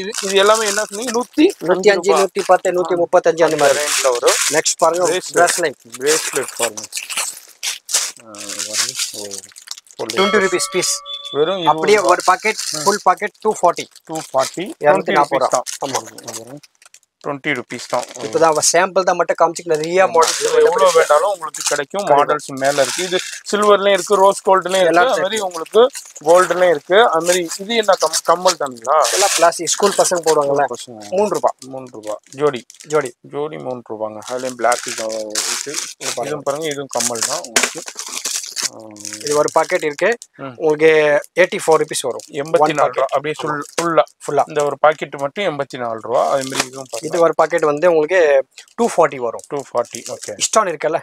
இது இது எல்லாமே என்ன சொன்னீங்க? நூத்தி நூத்தி அஞ்சு நூத்தி பத்து நூத்தி முப்பத்தஞ்சு அந்த மாதிரி. ரேஞ்சில் வரும் நெக்ஸ்ட் பாருங்க. பிரஸ்லைன் பிரேஸ்லெட் பாருங்க. டுவெண்ட்டி ருபீஸ் பீஸ் வெறும் அப்படியே ஒரு packet full packet two forty two forty இருநூத்தி நாற்பது தான். ஆமா. டுவெண்ட்டி ருபீஸ் தான். இப்பதான் சாம்பிள் தான் மட்டும் காமிச்சிக்கு நிறைய மாடல் இதுல எவ்வளவு வேண்டாலும் உங்களுக்கு கிடைக்கும். மாடல்ஸ் மேல இருக்கு. இது சில்வர்லயும் இருக்கு ரோஸ் கோல்டுலயும் இருக்கு. அது மாதிரி உங்களுக்கு கோல்டுலயும் இருக்கு. அது மாதிரி இது என்ன கம் கம்மல் தானுங்களா எல்லாம் பிளாஸ்டிக் ஸ்கூல் பசங்க போடுவாங்கல்ல. பசங்க. மூணு ரூபாய் மூணு ரூபா. ஜோடி. ஜோடி. ஜோடி மூணு ரூபாங்க. அதுலயும் பிளாக் இருக்கு இதுவும் பாருங்க. இதுவும் கம்மல் தான் உங்களுக்கு. இது ஒரு பாக்கெட் இருக்கு. உங்களுக்கு எயிட்டி ஃபோர் ருபீஸ் வரும். எண்பத்தி நாலு ரூபா. அப்படியே ஃபுல் ஃபுல்லா ஃபுல்லா இந்த ஒரு பாக்கெட் மட்டும் எண்பத்தி நாலு ரூபா. அதே மாதிரி இதுவும் இது ஒரு பாக்கெட் வந்து உங்களுக்கு டூ ஃபார்ட்டி வரும். டூ ஃபார்ட்டி ஓகே ஸ்டான் இருக்குல்ல?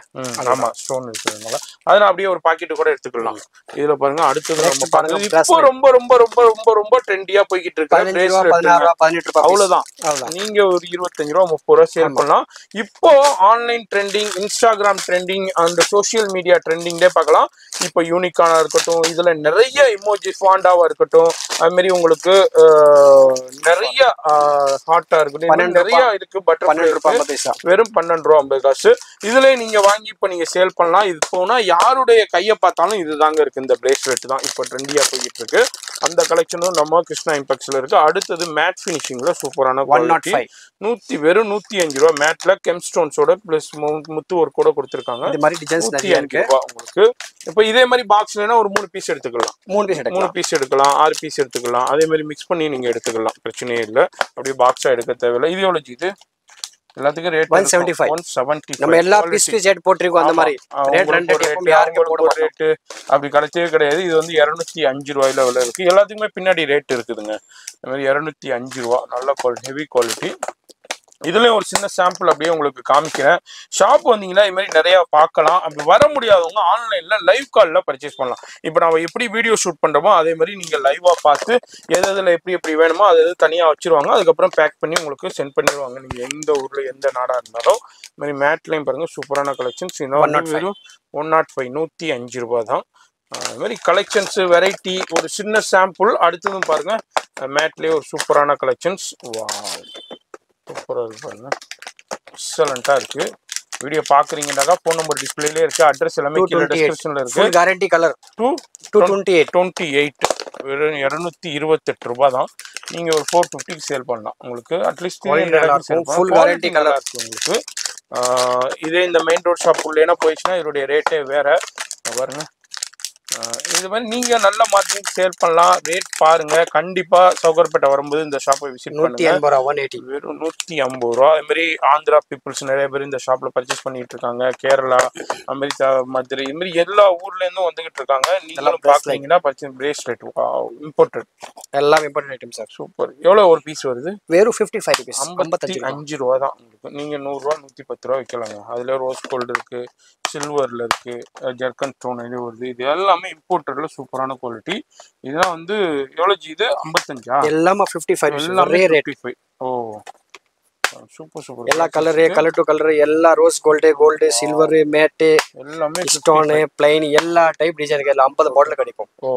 ஆமா ஸ்டோன் இருக்கிறதுனால அதனால. அப்படியே ஒரு பாக்கெட் கூட எடுத்துக்கலாம். இதுல பாருங்க அடுத்தது Next பாருங்க, இப்போ ரொம்ப ரொம்ப ரொம்ப ரொம்ப ரொம்ப ட்ரெண்டியா போய்கிட்டு இருக்கு. பதினெட்டு ரூபா அவ்வளவுதான். அவ்வளவுதான். நீங்க ஒரு இருபத்தஞ்சு ரூபா முப்பது ரூபா சேல் பண்ணலாம். இப்போ online trending Instagram trending and social media ட்ரெண்டிங்லே பார்க்கலாம். இப்போ யூனிக்கானா இருக்கட்டும் இதுல நிறைய இமோஜி ஃபாண்டாவா இருக்கட்டும் அது மாதிரி உங்களுக்கு நிறைய ஹாட்டா இருக்கட்டும். நிறைய இருக்கு பட்டர் வெறும் பன்னெண்டு ரூபா ஐம்பது காசு. இதுல நீங்க வாங்கி இப்போ நீங்க சேல் பண்ணலாம். இது போனா யாருடைய கையை பார்த்தாலும் இதுதாங்க இருக்கு. இந்த பிரேஸ்லெட் தான் இப்போ ட்ரெண்டியா போய்கிட்டு இருக்கு. அந்த கலெக்ஷனும் நம்ம கிருஷ்ணா இம்பெக்ஸ்ல இருக்கு. அடுத்தது மேட் ஃபினிஷிங்ல சூப்பரான ஒன் நாட் நூத்தி வெறும் நூத்தி அஞ்சு ரூபா. மேட்ல கெம் ஸ்டோன்ஸோட பிளஸ் முத்து ஒர்க் கூட கொடுத்துருக்காங்க. நிறைய அஞ்சு ரூபா உங்களுக்கு. இப்போ இதே மாதிரி பாக்ஸ்லனா ஒரு மூணு பீஸ் எடுத்துக்கலாம். மூணு பீஸ் மூணு பீஸ் எடுக்கலாம் ஆறு பீஸ் எடுத்துக்கலாம். அதே மாதிரி மிக்ஸ் பண்ணி நீங்க எடுத்துக்கலாம். பிரச்சனையே இல்லை. அப்படியே பாக்ஸா எடுக்க தேவையில்லை. இது. எவ்வளவு இது எல்லாத்துக்கும் ரேட் 175. ஒன் செவன்டி நம்ம எல்லா பீஸ்க்கும் சேர்த்து போட்டிருக்கோம். அந்த மாதிரி ரேட் ரெண்டு போட மாட்டோம். ரேட்டு அப்படி கிடைச்சவே கிடையாது. இது வந்து இரநூத்தி அஞ்சு ரூபாயில விலை இருக்கு. எல்லாத்துக்குமே பின்னாடி ரேட் இருக்குதுங்க. இந்த மாதிரி இரநூத்தி அஞ்சு ரூபா. நல்ல குவாலிட்டி ஹெவி குவாலிட்டி இதுலயும் ஒரு சின்ன சாம்பிள் அப்படியே உங்களுக்கு காமிக்கிறேன். ஷாப் வந்தீங்கன்னா இது மாதிரி நிறைய பார்க்கலாம். அப்படி வர முடியாதவங்க ஆன்லைன்ல லைவ் கால்ல பர்ச்சேஸ் பண்ணலாம். இப்போ நம்ம எப்படி வீடியோ ஷூட் பண்றோமோ அதே மாதிரி நீங்க லைவா பார்த்து எது எதுல எப்படி எப்படி வேணுமோ அது எது தனியா வச்சிருவாங்க. அதுக்கப்புறம் பேக் பண்ணி உங்களுக்கு சென்ட் பண்ணிடுவாங்க. நீங்க எந்த ஊர்ல எந்த நாடா இருந்தாலும். இது மாதிரி மேட்லையும் பாருங்க சூப்பரான கலெக்ஷன்ஸ் இன்னும் 105. வெறும் ஒன் நாட் ஃபைவ் நூத்தி அஞ்சு ரூபாய் தான். இது மாதிரி கலெக்ஷன்ஸ் வெரைட்டி ஒரு சின்ன சாம்பிள் அடுத்ததும் பாருங்க மேட்லேயே ஒரு சூப்பரான கலெக்ஷன்ஸ் வா சூப்பராக இருக்கு பாருங்க. எக்ஸலண்ட்டாக இருக்கு. வீடியோ பார்க்குறீங்கன்னாக்கா ஃபோன் நம்பர் டிஸ்பிளேலே இருக்கு. அட்ரஸ் எல்லாமே கீழே 228. டிஸ்கிரிப்ஷனில் இருக்கு. Full guarantee colour two two twenty eight twenty eight வெறும் இரநூத்தி இருபத்தெட்டு ரூபாய் தான் நீங்கள் ஒரு ஃபோர் ஃபிஃப்டிக்கு சேல் பண்ணலாம். உங்களுக்கு அட்லீஸ்ட் Quality நல்லா இருக்கும். Full guarantee நல்லா இருக்கு உங்களுக்கு. இதே இந்த மெயின் ரோட் ஷாப் உள்ளேனா போயிடுச்சுன்னா இதோடைய ரேட்டே வேற. இங்க பாருங்க. ஆஹ் இது மாதிரி நீங்க நல்ல மார்க்கெட் சேல் பண்ணலாம். ரேட் பாருங்க. கண்டிப்பா சவுகர்பேட்டை வரும்போது இந்த ஷாப்பை விசிட் நூற்றி எண்பது ரூபா ஒன் எயிட்டி வெறும் நூத்தி ஐம்பது ரூபா. அது மாதிரி ஆந்திரா பீப்புள்ஸ் நிறைய பேர் இந்த ஷாப்ல பர்ச்சேஸ் பண்ணிட்டு இருக்காங்க. கேரளா அமெரிக்கா மதுரை இது மாதிரி எல்லா ஊர்ல இருந்தும் வந்துகிட்டு இருக்காங்க. நீங்களும். பாக்குறீங்கன்னா பர்ச்சேஸ் பிரேஸ்லெட் இம்போர்ட்டட் எல்லாம் இம்பார்ட்டன்ட் ஐட்டம் சார் சூப்பர் எவ்வளவு ஒரு பீஸ் வருது? வெறும் ஃபிஃப்டி ஃபைவ் ஐம்பத்தி ஐம்பத்தஞ்சு அஞ்சு ரூபா தான் உங்களுக்கு. நீங்க நூறு ரூபா நூத்தி பத்து ரூபா விற்கலாங்க அதுல ரோஸ் கோல்டு இருக்கு சில்வர்ல இருக்கு ஜெர்கன் ஸ்டோன் இது வருது. இது எல்லாமே இம்போர்ட்டட்ல சூப்பரான குவாலிட்டி இதெல்லாம் வந்து எவ்வளவு ஜி இது? ஐம்பத்தஞ்சா? எல்லாமே ஃபிஃப்டி ஃபைவ் எல்லாமே ரேட் 55. ஓ. Super super. எல்லா கலரு கலர் டு கலர் எல்லா rose gold gold silver matte எல்லாமே ஸ்டோனு பிளைன் எல்லா டைப் டிசைன் இருக்கு ஐம்பது மாடல் கிடைக்கும் ஓ.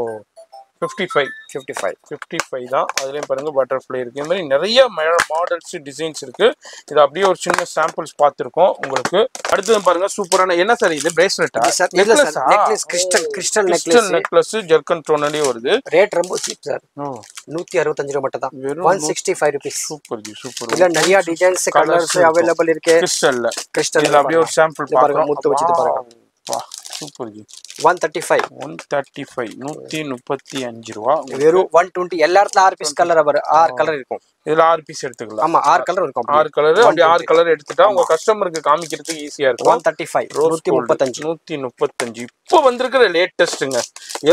Fifty five fifty five fifty five தான். அதுலேயும் பாருங்க பட்டர்ஃப்ளை இருக்கு. இந்த மாதிரி நிறைய மாடல்ஸ் டிசைன்ஸ் இருக்கு. இது அப்படியே ஒரு சின்ன சாம்பிள்ஸ் பார்த்துருக்கோம் உங்களுக்கு. அடுத்தது பாருங்க சூப்பரான என்ன சார் இது? பிரேஸ்லெட்டா crystal crystal crystal necklace necklace zircon ட்ரோனலே வருது. ரேட் ரொம்ப சீப் சார் நூத்தி அறுபத்தஞ்சு ரூபா மட்டும் தான் one sixty five rupees super ji super இல்ல நிறைய டிசைன்ஸ் கலர்ஸ். அவைலபிள் இருக்கு. கிறிஸ்டல்ல கிறிஸ்டல் அப்படியே ஒரு சாம்பிள் பாருங்க, முத்து வச்சுட்டு பாருங்க. Super ji one thirty five one thirty five நூத்தி முப்பத்தி அஞ்சு ரூபா. வெறும் ஒன் டுவெண்ட்டி எல்லா இடத்துல ஆறு பீஸ் கலர் வரும். ஆறு கலர் இருக்கும். இதுல ஆறு பீஸ் எடுத்துக்கலாம். ஆமா ஆறு கலர் இருக்கும் ஆறு கலர் அப்படி ஆறு கலர் எடுத்துட்டா உங்க கஸ்டமருக்கு காமிக்கிறதுக்கு ஈஸியா இருக்கும். ஒன் தேர்ட்டி ஃபைவ் நூத்தி முப்பத்தஞ்சு. நூத்தி முப்பத்தஞ்சு. இப்போ வந்திருக்கிற லேட்டஸ்ட்டுங்க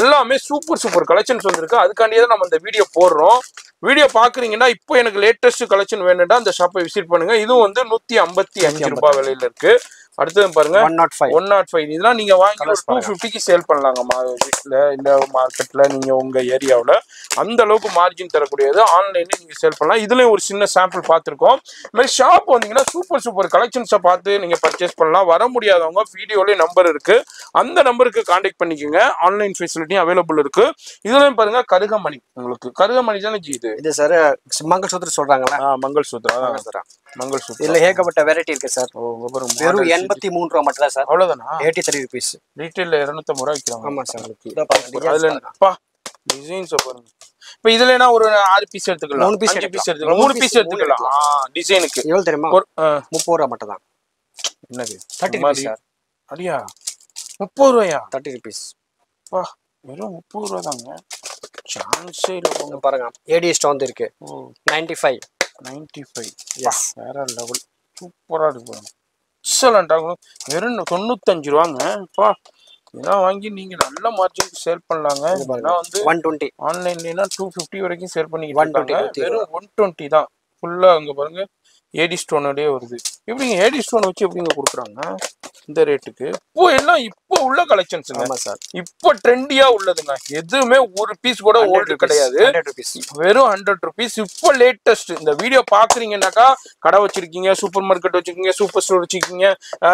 எல்லாமே சூப்பர் சூப்பர் கலெக்ஷன்ஸ் வந்திருக்கு. அதுக்காண்டியே தான் நம்ம இந்த வீடியோ போடுறோம். வீடியோ பாக்குறீங்கன்னா இப்போ எனக்கு லேட்டஸ்ட் கலெக்ஷன் வேணும்னா அந்த ஷாப்பை விசிட் பண்ணுங்க. இதுவும் வந்து நூத்தி ஐம்பத்தி அஞ்சு ரூபாய் விலையில இருக்கு. அடுத்தது பாருங்க one nought five one nought five இதெல்லாம் நீங்க வாங்கி டூ ஃபிஃப்டிக்கு சேல் பண்ணலாங்க மா வீட்டில் இல்லை மார்க்கெட்ல நீங்க உங்க ஏரியாவில் அந்த அளவுக்கு மார்ஜின் தரக்கூடியது. ஆன்லைன்ல நீங்க சேல் பண்ணலாம். இதுலயும் ஒரு சின்ன சாம்பிள் பார்த்துருக்கோம். மாதிரி ஷாப் வந்தீங்கன்னா சூப்பர் சூப்பர் கலெக்ஷன்ஸை பார்த்து நீங்க பர்ச்சேஸ் பண்ணலாம். வர முடியாதவங்க வீடியோலயே நம்பர் இருக்கு. அந்த நம்பருக்கு காண்டாக்ட் பண்ணிக்கோங்க. ஆன்லைன் ஃபெசிலிட்டியும் அவைலபிள் இருக்கு. இதுலயும் பாருங்க கருகமணி உங்களுக்கு. கருகமணி தானே ஜி இது? இது சார் மங்கள் சூத்திரம் சொல்றாங்களா மங்கள் சூத்ரா அதான் மங்கள் சூத்ரா இதுல ஏகப்பட்ட வெரைட்டி இருக்கு சார். வெறும். எண்பத்தி மூணு ரூபா மட்டும் தான் சார். அவ்வளவுதானா? எயிட்டி த்ரீ ருபீஸ் ரீட்டைல்ல இருநூத்தம்பது ரூபா விற்கிறாங்க ஆமா சார். உங்களுக்கு அதுல டிசைன்ஸ் பாருங்க. இப்ப இதுல ஒரு ஆறு பீஸ் எடுத்துக்கலாம்? மூணு பீஸ் எடுக்கலாம். எடுத்துக்கலாம். மூணு பீஸ் எடுத்துக்கலாம். டிசைனுக்கு எவ்வளவு தெரியுமா? முப்பது ரூபா மட்டும் தான். என்னது? தேர்ட்டி. ருபீஸ் அடியா முப்பது ரூபாயா? தேர்ட்டி ருபீஸ் பா வெறும் முப்பது ரூபா தாங்க. சான்ஸே இல்லை பாருங்க. ஏடி ஸ்டோன் இருக்கு. Ninety five ninety five. Yes வேற லெவல் சூப்பரா இருக்கு பாருங்க. வெறும் தொண்ணூத்தஞ்சு ரூபாங்க. பா இதெல்லாம் வாங்கி நீங்க நல்ல மார்ஜினுக்கு சேல் பண்ணலாங்க. இதெல்லாம் வந்து ஒன் டுவெண்ட்டி ஆன்லைன்லனா டூ ஃபிஃப்டி வரைக்கும் சேல் பண்ணிக்கிட்டு 120 இருக்காங்க. வெறும் ஒன் டுவெண்ட்டி தான். ஃபுல்லா அங்க பாருங்க. ஏடி ஸ்டோனோடய வருது. எப்படிங்க? ஏடி ஸ்டோன் வச்சு எப்படிங்க கொடுக்குறாங்க? இந்த ரேட்டுக்கு இப்போ எல்லாம் இப்போ உள்ள கலெக்ஷன்ஸுங்க ஆமா சார். இப்போ ட்ரெண்டியா உள்ளதுங்க. எதுவுமே ஒரு பீஸ் கூட ஓல்டு கிடையாது. வெறும் ஹண்ட்ரட் ருபீஸ் இப்போ லேட்டஸ்ட் இந்த வீடியோ பாக்குறீங்கன்னாக்கா கடை வச்சிருக்கீங்க சூப்பர் மார்க்கெட் வச்சிருக்கீங்க சூப்பர் ஸ்டோர் வச்சிருக்கீங்க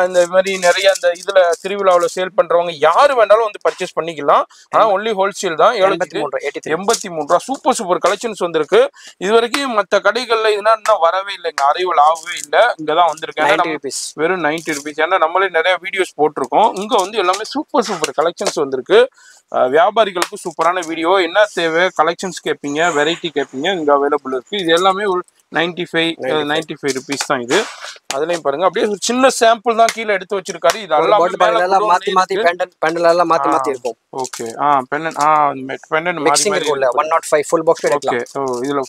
இந்த மாதிரி நிறைய அந்த இதுல திருவிழாவில் சேல் பண்றவங்க யாரு வேணாலும் வந்து பர்ச்சேஸ் பண்ணிக்கலாம். ஆனா ஒன்லி ஹோல்சேல் தான். எண்பத்தி எண்பத்தி மூணு ரூபா. சூப்பர் சூப்பர் கலெக்ஷன்ஸ் வந்திருக்கு. இது வரைக்கும் மற்ற கடைகள்ல இதெல்லாம் இன்னும் வரவே இல்லைங்க. அரைவல் ஆகவே இல்லை. இங்கதான் வந்திருக்கேன். வெறும் நைன்டி ருபீஸ் ஏன்னா நம்மளே நிறைய வீடியோஸ் போட்டிருக்கோம். இங்க வந்து எல்லாமே சூப்பர் சூப்பர் கலெக்ஷன்ஸ் வந்திருக்கு. வியாபாரிகளுக்கு சூப்பரான வீடியோ என்ன தேவை? கலெக்ஷன்ஸ் கேட்பீங்க வெரைட்டி கேட்பீங்க இங்க அவைலபிள் இருக்கு. இது எல்லாமே ஒரு ninety five ninety five rupees தான் இது. அதுலயும் பாருங்க அப்படியே ஒரு சின்ன சாம்பிள் தான் கீழே எடுத்து வச்சிருக்காரு. இது எல்லாம் மாத்தி மாத்தி பெண்டன் பெண்டல் எல்லாம் மாத்தி மாத்தி இருக்கும் ஓகே ஆ பெண்ணன் ஆ பெண்ணன் மாறி மிக்சிங் இருக்கும்ல one nought five full box எடுக்கலாம். ஓகே ஓ இதுல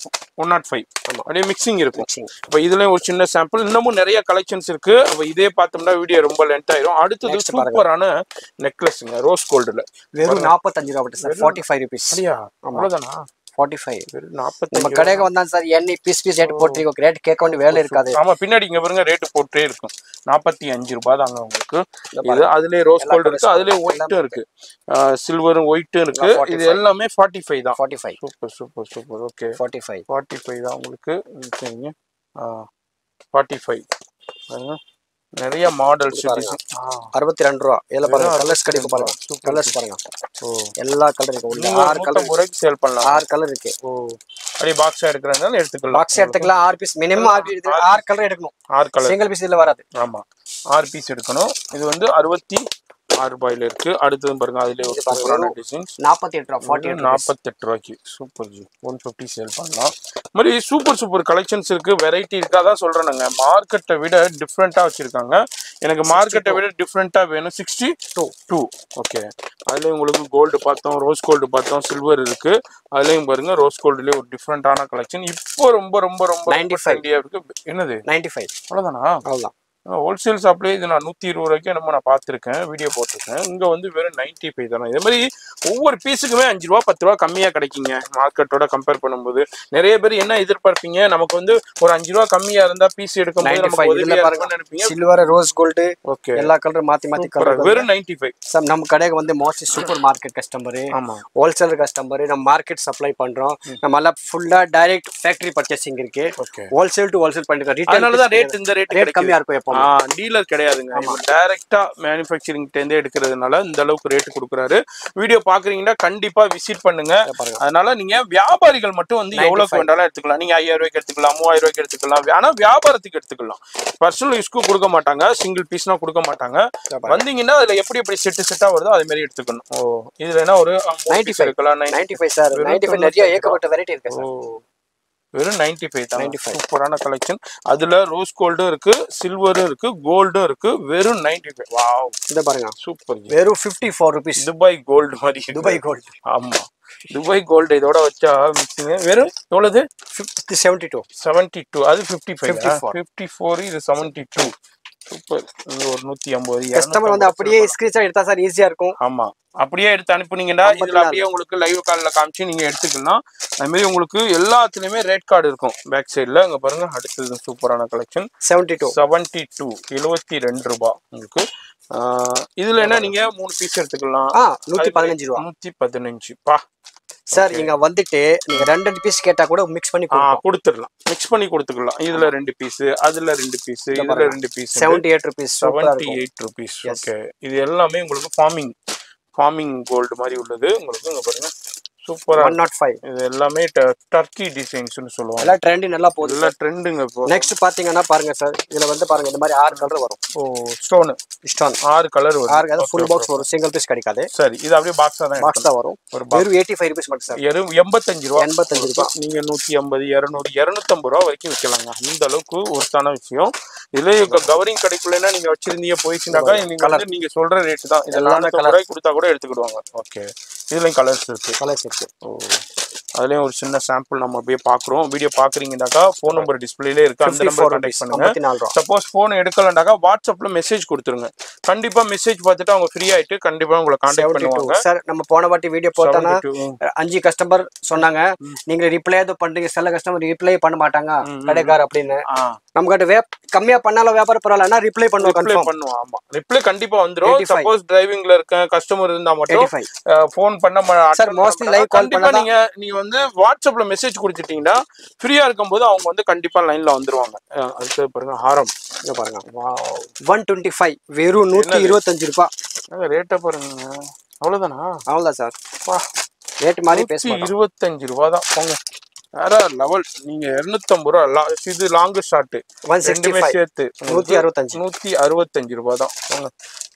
ஒன் நாட் ஃபைவ் ஆமா. அப்படியே மிக்சிங் இருக்கும். இப்போ இதுலயும் ஒரு சின்ன சாம்பிள் இன்னமும் நிறைய கலெக்ஷன்ஸ் இருக்கு. அப்ப இதே பார்த்தோம்னா வீடியோ ரொம்ப லென்த் ஆயிரும். அடுத்தது. சூப்பரான நெக்லஸ்ங்க ரோஸ் கோல்டுல வெறும் நாற்பத்தஞ்சு ரூபா மட்டும் சார் ஃபார்ட்டி ஃபைவ் ருபீஸ் அப்படியா? அவ்வளவுதானா? ஃபார்ட்டி ஃபைவ் வெறும் நம்ம கடைக்கு வந்தான் சார் எண்ணெய் பீஸ் பீஸ் ரேட் போட்டுருக்கோம். ரேட் கேட்க வேண்டிய வேலை இருக்காது. ஆமா பின்னாடி இங்க பாருங்க ரேட்டு போட்டே இருக்கும். நாற்பத்தி அஞ்சு ரூபாய் தாங்க உங்களுக்கு. இது அதுலயே ரோஸ் கோல்டு இருக்கு colours அதுலயே ஒயிட்டும் இருக்கு. சில்வரும் ஒயிட்டும் இருக்கு. எல்லாம் 45. இது எல்லாமே ஃபார்ட்டி ஃபைவ் தான். Forty five super super super. Okay forty five forty five தான் உங்களுக்கு. சரிங்க. ஃபார்ட்டி ஃபைவ் நிறைய மாடல்ஸ். அறுபத்தி ரெண்டு ரூபா. இதுல பாருங்க கலர்ஸ் கிடைக்கும் பாருங்க. கலர்ஸ் பாருங்க. ஓ. எல்லா கலர் இருக்கு. ஆறு கலர் ரூபாய்க்கு சேல் பண்ணலாம். ஆறு கலர் இருக்கு. ஓ. அப்படியே பாக்ஸா எடுக்கிறதுனால எடுத்துக்கலாம். பாக்ஸ் எடுத்துக்கலாம். ஆறு பீஸ் மினிமம் ஆறு பீஸ் ஆறு கலர் எடுக்கணும். ஆறு கலர் சிங்கிள் பீஸ் இதுல வராது. ஆமா. ஆறு பீஸ் எடுக்கணும். இது வந்து அறுபத்தி ஆறு ரூபாயில இருக்கு அடுத்தது பாருங்க அதுல ஒரு சூப்பரான டிசைன்ஸ் நாற்பத்தி எட்டு ரூபா ஃபார்ட்டி எயிட் நாற்பத்தெட்டு ரூபாய்க்கு. Super ji. One fifty sale பண்ணலாம். மாதிரி சூப்பர் சூப்பர் கலெக்ஷன்ஸ் இருக்கு. வெரைட்டி இருக்கா தான் சொல்றேனுங்க. மார்க்கெட்டை விட டிஃப்ரெண்டா வச்சிருக்காங்க. எனக்கு மார்க்கெட்டை விட டிஃப்ரெண்டா வேணும். சிக்ஸ்டி டூ டூ ஓகே அதுலயும் உங்களுக்கு கோல்டு பார்த்தோம் ரோஸ் கோல்டு பார்த்தோம் சில்வர் இருக்கு. அதுலயும் பாருங்க ரோஸ் கோல்டுலயே ஒரு டிஃப்ரெண்டான கலெக்ஷன் இப்போ ரொம்ப ரொம்ப ரொம்ப 95. ட்ரெண்டியா இருக்கு. என்னது? நைன்டி ஃபைவ் அவ்வளவுதானா? அவ்வளோதான் ஹோல்சேல் ஷாப்லேயே இது நான் நூற்றி இருபது ரூபாய்க்கு நம்ம நான் பார்த்துருக்கேன் வீடியோ போட்டிருக்கேன். இங்கே வந்து வெறும் நைன்ட்டி ஃபைவ் தானே. இதே மாதிரி ஒவ்வொரு பீஸுக்குமே அஞ்சு ரூபா பத்து ரூபா கம்மியாக கிடைக்குங்க. மார்க்கெட்டோட கம்பேர் பண்ணும்போது. நிறைய பேர் என்ன எதிர்பார்ப்பீங்க? நமக்கு வந்து ஒரு அஞ்சு ரூபா கம்மியாக இருந்தால் பீஸ் எடுக்கும்போது 95 நமக்கு இதுல உதவியா பாருங்க. இருக்கும்னு நினைப்பீங்க? சில்வர் ரோஸ் கோல்டு ஓகே எல்லா கலரும் மாத்தி மாத்தி கலர் வெறும் நைன்ட்டி ஃபைவ் சார் நம்ம கடைக்கு வந்து மோஸ்ட்லி சூப்பர் மார்க்கெட் கஸ்டமரு ஆமாம் ஹோல்சேல் கஸ்டமர் நம்ம மார்க்கெட் சப்ளை பண்றோம். நம்ம எல்லாம் ஃபுல்லா டைரக்ட் ஃபேக்டரி பர்ச்சேசிங் இருக்கு. ஓகே ஹோல்சேல் டு ஹோல்சேல் பண்ணிருக்கோம். தான் ரீட்டைல் ரேட் இந்த ரேட் ரேட் கம்மியா இருக்கும் எப்போ டீலர் கிடையாதுங்க. டைரக்டா மேனுஃபேக்சரிங் இருந்தே எடுக்கிறதுனால இந்த அளவுக்கு ரேட் கொடுக்குறாரு. வீடியோ பாக்குறீங்கன்னா கண்டிப்பா விசிட் பண்ணுங்க. அதனால நீங்க வியாபாரிகள் மட்டும் வந்து எவ்வளவுக்கு வேண்டாலும் எடுத்துக்கலாம். நீங்க ஐயாயிரம் ரூபாய்க்கு எடுத்துக்கலாம் மூவாயிரம் ரூபாய்க்கு எடுத்துக்கலாம். ஆனா வியாபாரத்துக்கு எடுத்துக்கலாம். பர்சனல் யூஸ்க்கு கொடுக்க மாட்டாங்க. சிங்கிள் பீஸ்னா கொடுக்க மாட்டாங்க. வந்தீங்கன்னா அதுல எப்படி எப்படி செட்டு செட்டா வருதோ அதே மாதிரி எடுத்துக்கணும். ஓ. இதுல என்ன ஒரு 95 95 இருக்கலாம் 90 ninety five sir ninety five நிறைய ஏகப்பட்ட வெரைட்டி இருக்கு ஓ. வெறும் நைன்டி ஃபைவ் தான். 95. சூப்பரான கலெக்ஷன் அதுல ரோஸ் கோல்டும் இருக்கு சில்வரும் இருக்கு கோல்டும் இருக்கு. வெறும் நைன்டி ஃபைவ் வாவ் இந்த பாருங்க சூப்பர் வெறும் fifty four rupees Dubai gold மாதிரி. துபாய் கோல்டு ஆமா. துபாய் கோல்டு இதோட வச்சா மிக்சிங் வெறும் எவ்வளவு செவன்டி டூ செவன்டி டூ அது ஃபிஃப்டி ஃபைவ் 54. ஃபிஃப்டி ஃபோர் இது செவன்டி டூ சூப்பர் ஒரு நூத்தி ஐம்பது கஸ்டமர் வந்து அப்படியே ஸ்கிரீன்ஷாட் எடுத்தா சார் ஈஸியா இருக்கும். ஆமா. அப்படியே எடுத்து அனுப்புனீங்கன்னா இதுல அப்படியே உங்களுக்கு லைவ் கால்ல காமிச்சு நீங்க எடுத்துக்கலாம். அது மாதிரி உங்களுக்கு எல்லாத்துலயுமே ரேட் கார்டு இருக்கும். பேக் சைடுல அங்க பாருங்க. அடுத்தது சூப்பரான collection seventy two seventy two எழுபத்தி ரெண்டு ரூபாய் உங்களுக்கு. இதுல என்ன நீங்க மூணு பீஸ் எடுத்துக்கலாம். நூத்தி பதினஞ்சு ரூபா. நூத்தி பதினஞ்சு. பா. சார் இங்க வந்துட்டு நீங்க ரெண்டு ரெண்டு பீஸ் கேட்டா கூட மிக்ஸ் பண்ணி கொடுத்துடலாம். மிக்ஸ் பண்ணி கொடுத்துக்கலாம். இதுல ரெண்டு பீஸ் அதுல ரெண்டு பீஸ் இதுல. ரெண்டு piece seventy eight rupees seventy eight rupees okay இது எல்லாமே உங்களுக்கு ஃபார்மிங் ஃபார்மிங் கோல்டு மாதிரி உள்ளது. உங்களுக்கு இங்க பாருங்க. சூப்பரா ஒன் நாட் ஃபைவ் இது எல்லாமே டர்க்கி டிசைன்ஸ்னு சொல்லுவாங்க. எல்லாம் ட்ரெண்டி நல்லா போகுது ட்ரெண்டுங்க இப்போ. நெக்ஸ்ட் பாத்தீங்கன்னா பாருங்க சார் இதுல வந்து பாருங்க இந்த மாதிரி ஆறு கலர் வரும். ஓ ஸ்டோனு ஸ்டோன் ஆறு கலர் வரும். ஆறு கலர் ஃபுல் பாக்ஸ் வரும். சிங்கிள் பீஸ் கிடைக்காது. சரி இது அப்படியே பாக்ஸா தான் பாக்ஸ் தான் வரும். ஒரு. வெறும் எயிட்டி ஃபைவ் ருபீஸ் மட்டும் சார் எண்பத்தஞ்சு ரூபா. எண்பத்தஞ்சு ரூபாய் நீங்க நூத்தி ஐம்பது இருநூறு இருநூத்தம்பது ரூபா வரைக்கும் விற்கலாங்க அந்த அளவுக்கு ஒருத்தான விஷயம். இதுல கவரிங் கடைக்குள்ளனா நீங்க வச்சிருந்தீங்க போயிடுச்சுனாக்கா நீங்க நீங்க சொல்ற ரேட் தான். இதெல்லாம் எல்லாமே ரூபாய்க்கு கொடுத்தா கூட எடுத்துக்கிடுவாங்க. ஓகே இதுலயும் கலர்ஸ் இருக்கு. கலர்ஸ் இருக்கு. ஓ. அதுலயும் ஒரு சின்ன சாம்பிள் நம்ம அப்படியே பாக்குறோம். வீடியோ பாக்குறீங்கன்னாக்கா ஃபோன் நம்பர் டிஸ்பிளேல இருக்கு. அந்த நம்பர் கான்டாக்ட் பண்ணுங்க. சப்போஸ் ஃபோன் எடுக்கலண்டாக்கா வாட்ஸ்அப்ல மெசேஜ் கொடுத்துருங்க. கண்டிப்பா மெசேஜ் பார்த்துட்டு அவங்க ஃப்ரீ ஆயிட்டு கண்டிப்பா உங்களை கான்டாக்ட் பண்ணுவாங்க. சார் நம்ம போன வாட்டி வீடியோ போட்டோன்னா 72, ம். அஞ்சு கஸ்டமர் சொன்னாங்க. நீங்க ரிப்ளை எதுவும் பண்றீங்க. சில கஸ்டமர் ரிப்ளை பண்ண மாட்டாங்க. கடைக்கார் அப்படின்னு. ஆ நம்ம கிட்ட வே கம்மியா பண்ணாலும் வியாபாரம் பரவாயில்லன்னா ரிப்ளை பண்ணுவோம் கன்ஃபார்ம் பண்ணுவோம் ஆமா. ரிப்ளை கண்டிப்பா வந்துரும். 85. சப்போஸ் டிரைவிங்ல இருக்க கஸ்டமர் இருந்தா மட்டும் ஃபோன் பண்ண ம- Sir, attend mostly பண்ண நீங்க நீங்க வந்து வாட்ஸ்அப்ல மெசேஜ் கொடுத்துட்டீங்கன்னா ஃப்ரீயா இருக்கும்போது அவங்க வந்து கண்டிப்பா லைன்ல வந்துருவாங்க. அடுத்தது பாருங்க ஹாரம். பாருங்க. ஒன் டுவெண்ட்டி ஃபைவ் வெறும் நூத்தி இருபத்தஞ்சு ரூபாய் ரேட்டை பாருங்க. அவ்வளவுதானா? அவ்வளவுதான் சார் ரேட் மாதிரி பேச நூத்தி மாட்டோம். இருபத்தஞ்சு ரூபா தான் போங்க. வேற லெவல் நீங்க இருநூத்தம்பது ரூபா இது லாங் ஷார்ட் ரெண்டுமே சேர்த்து நூற்றி அறுபத்தஞ்சு. நூத்தி அறுபத்தஞ்சு ரூபாய் தான்.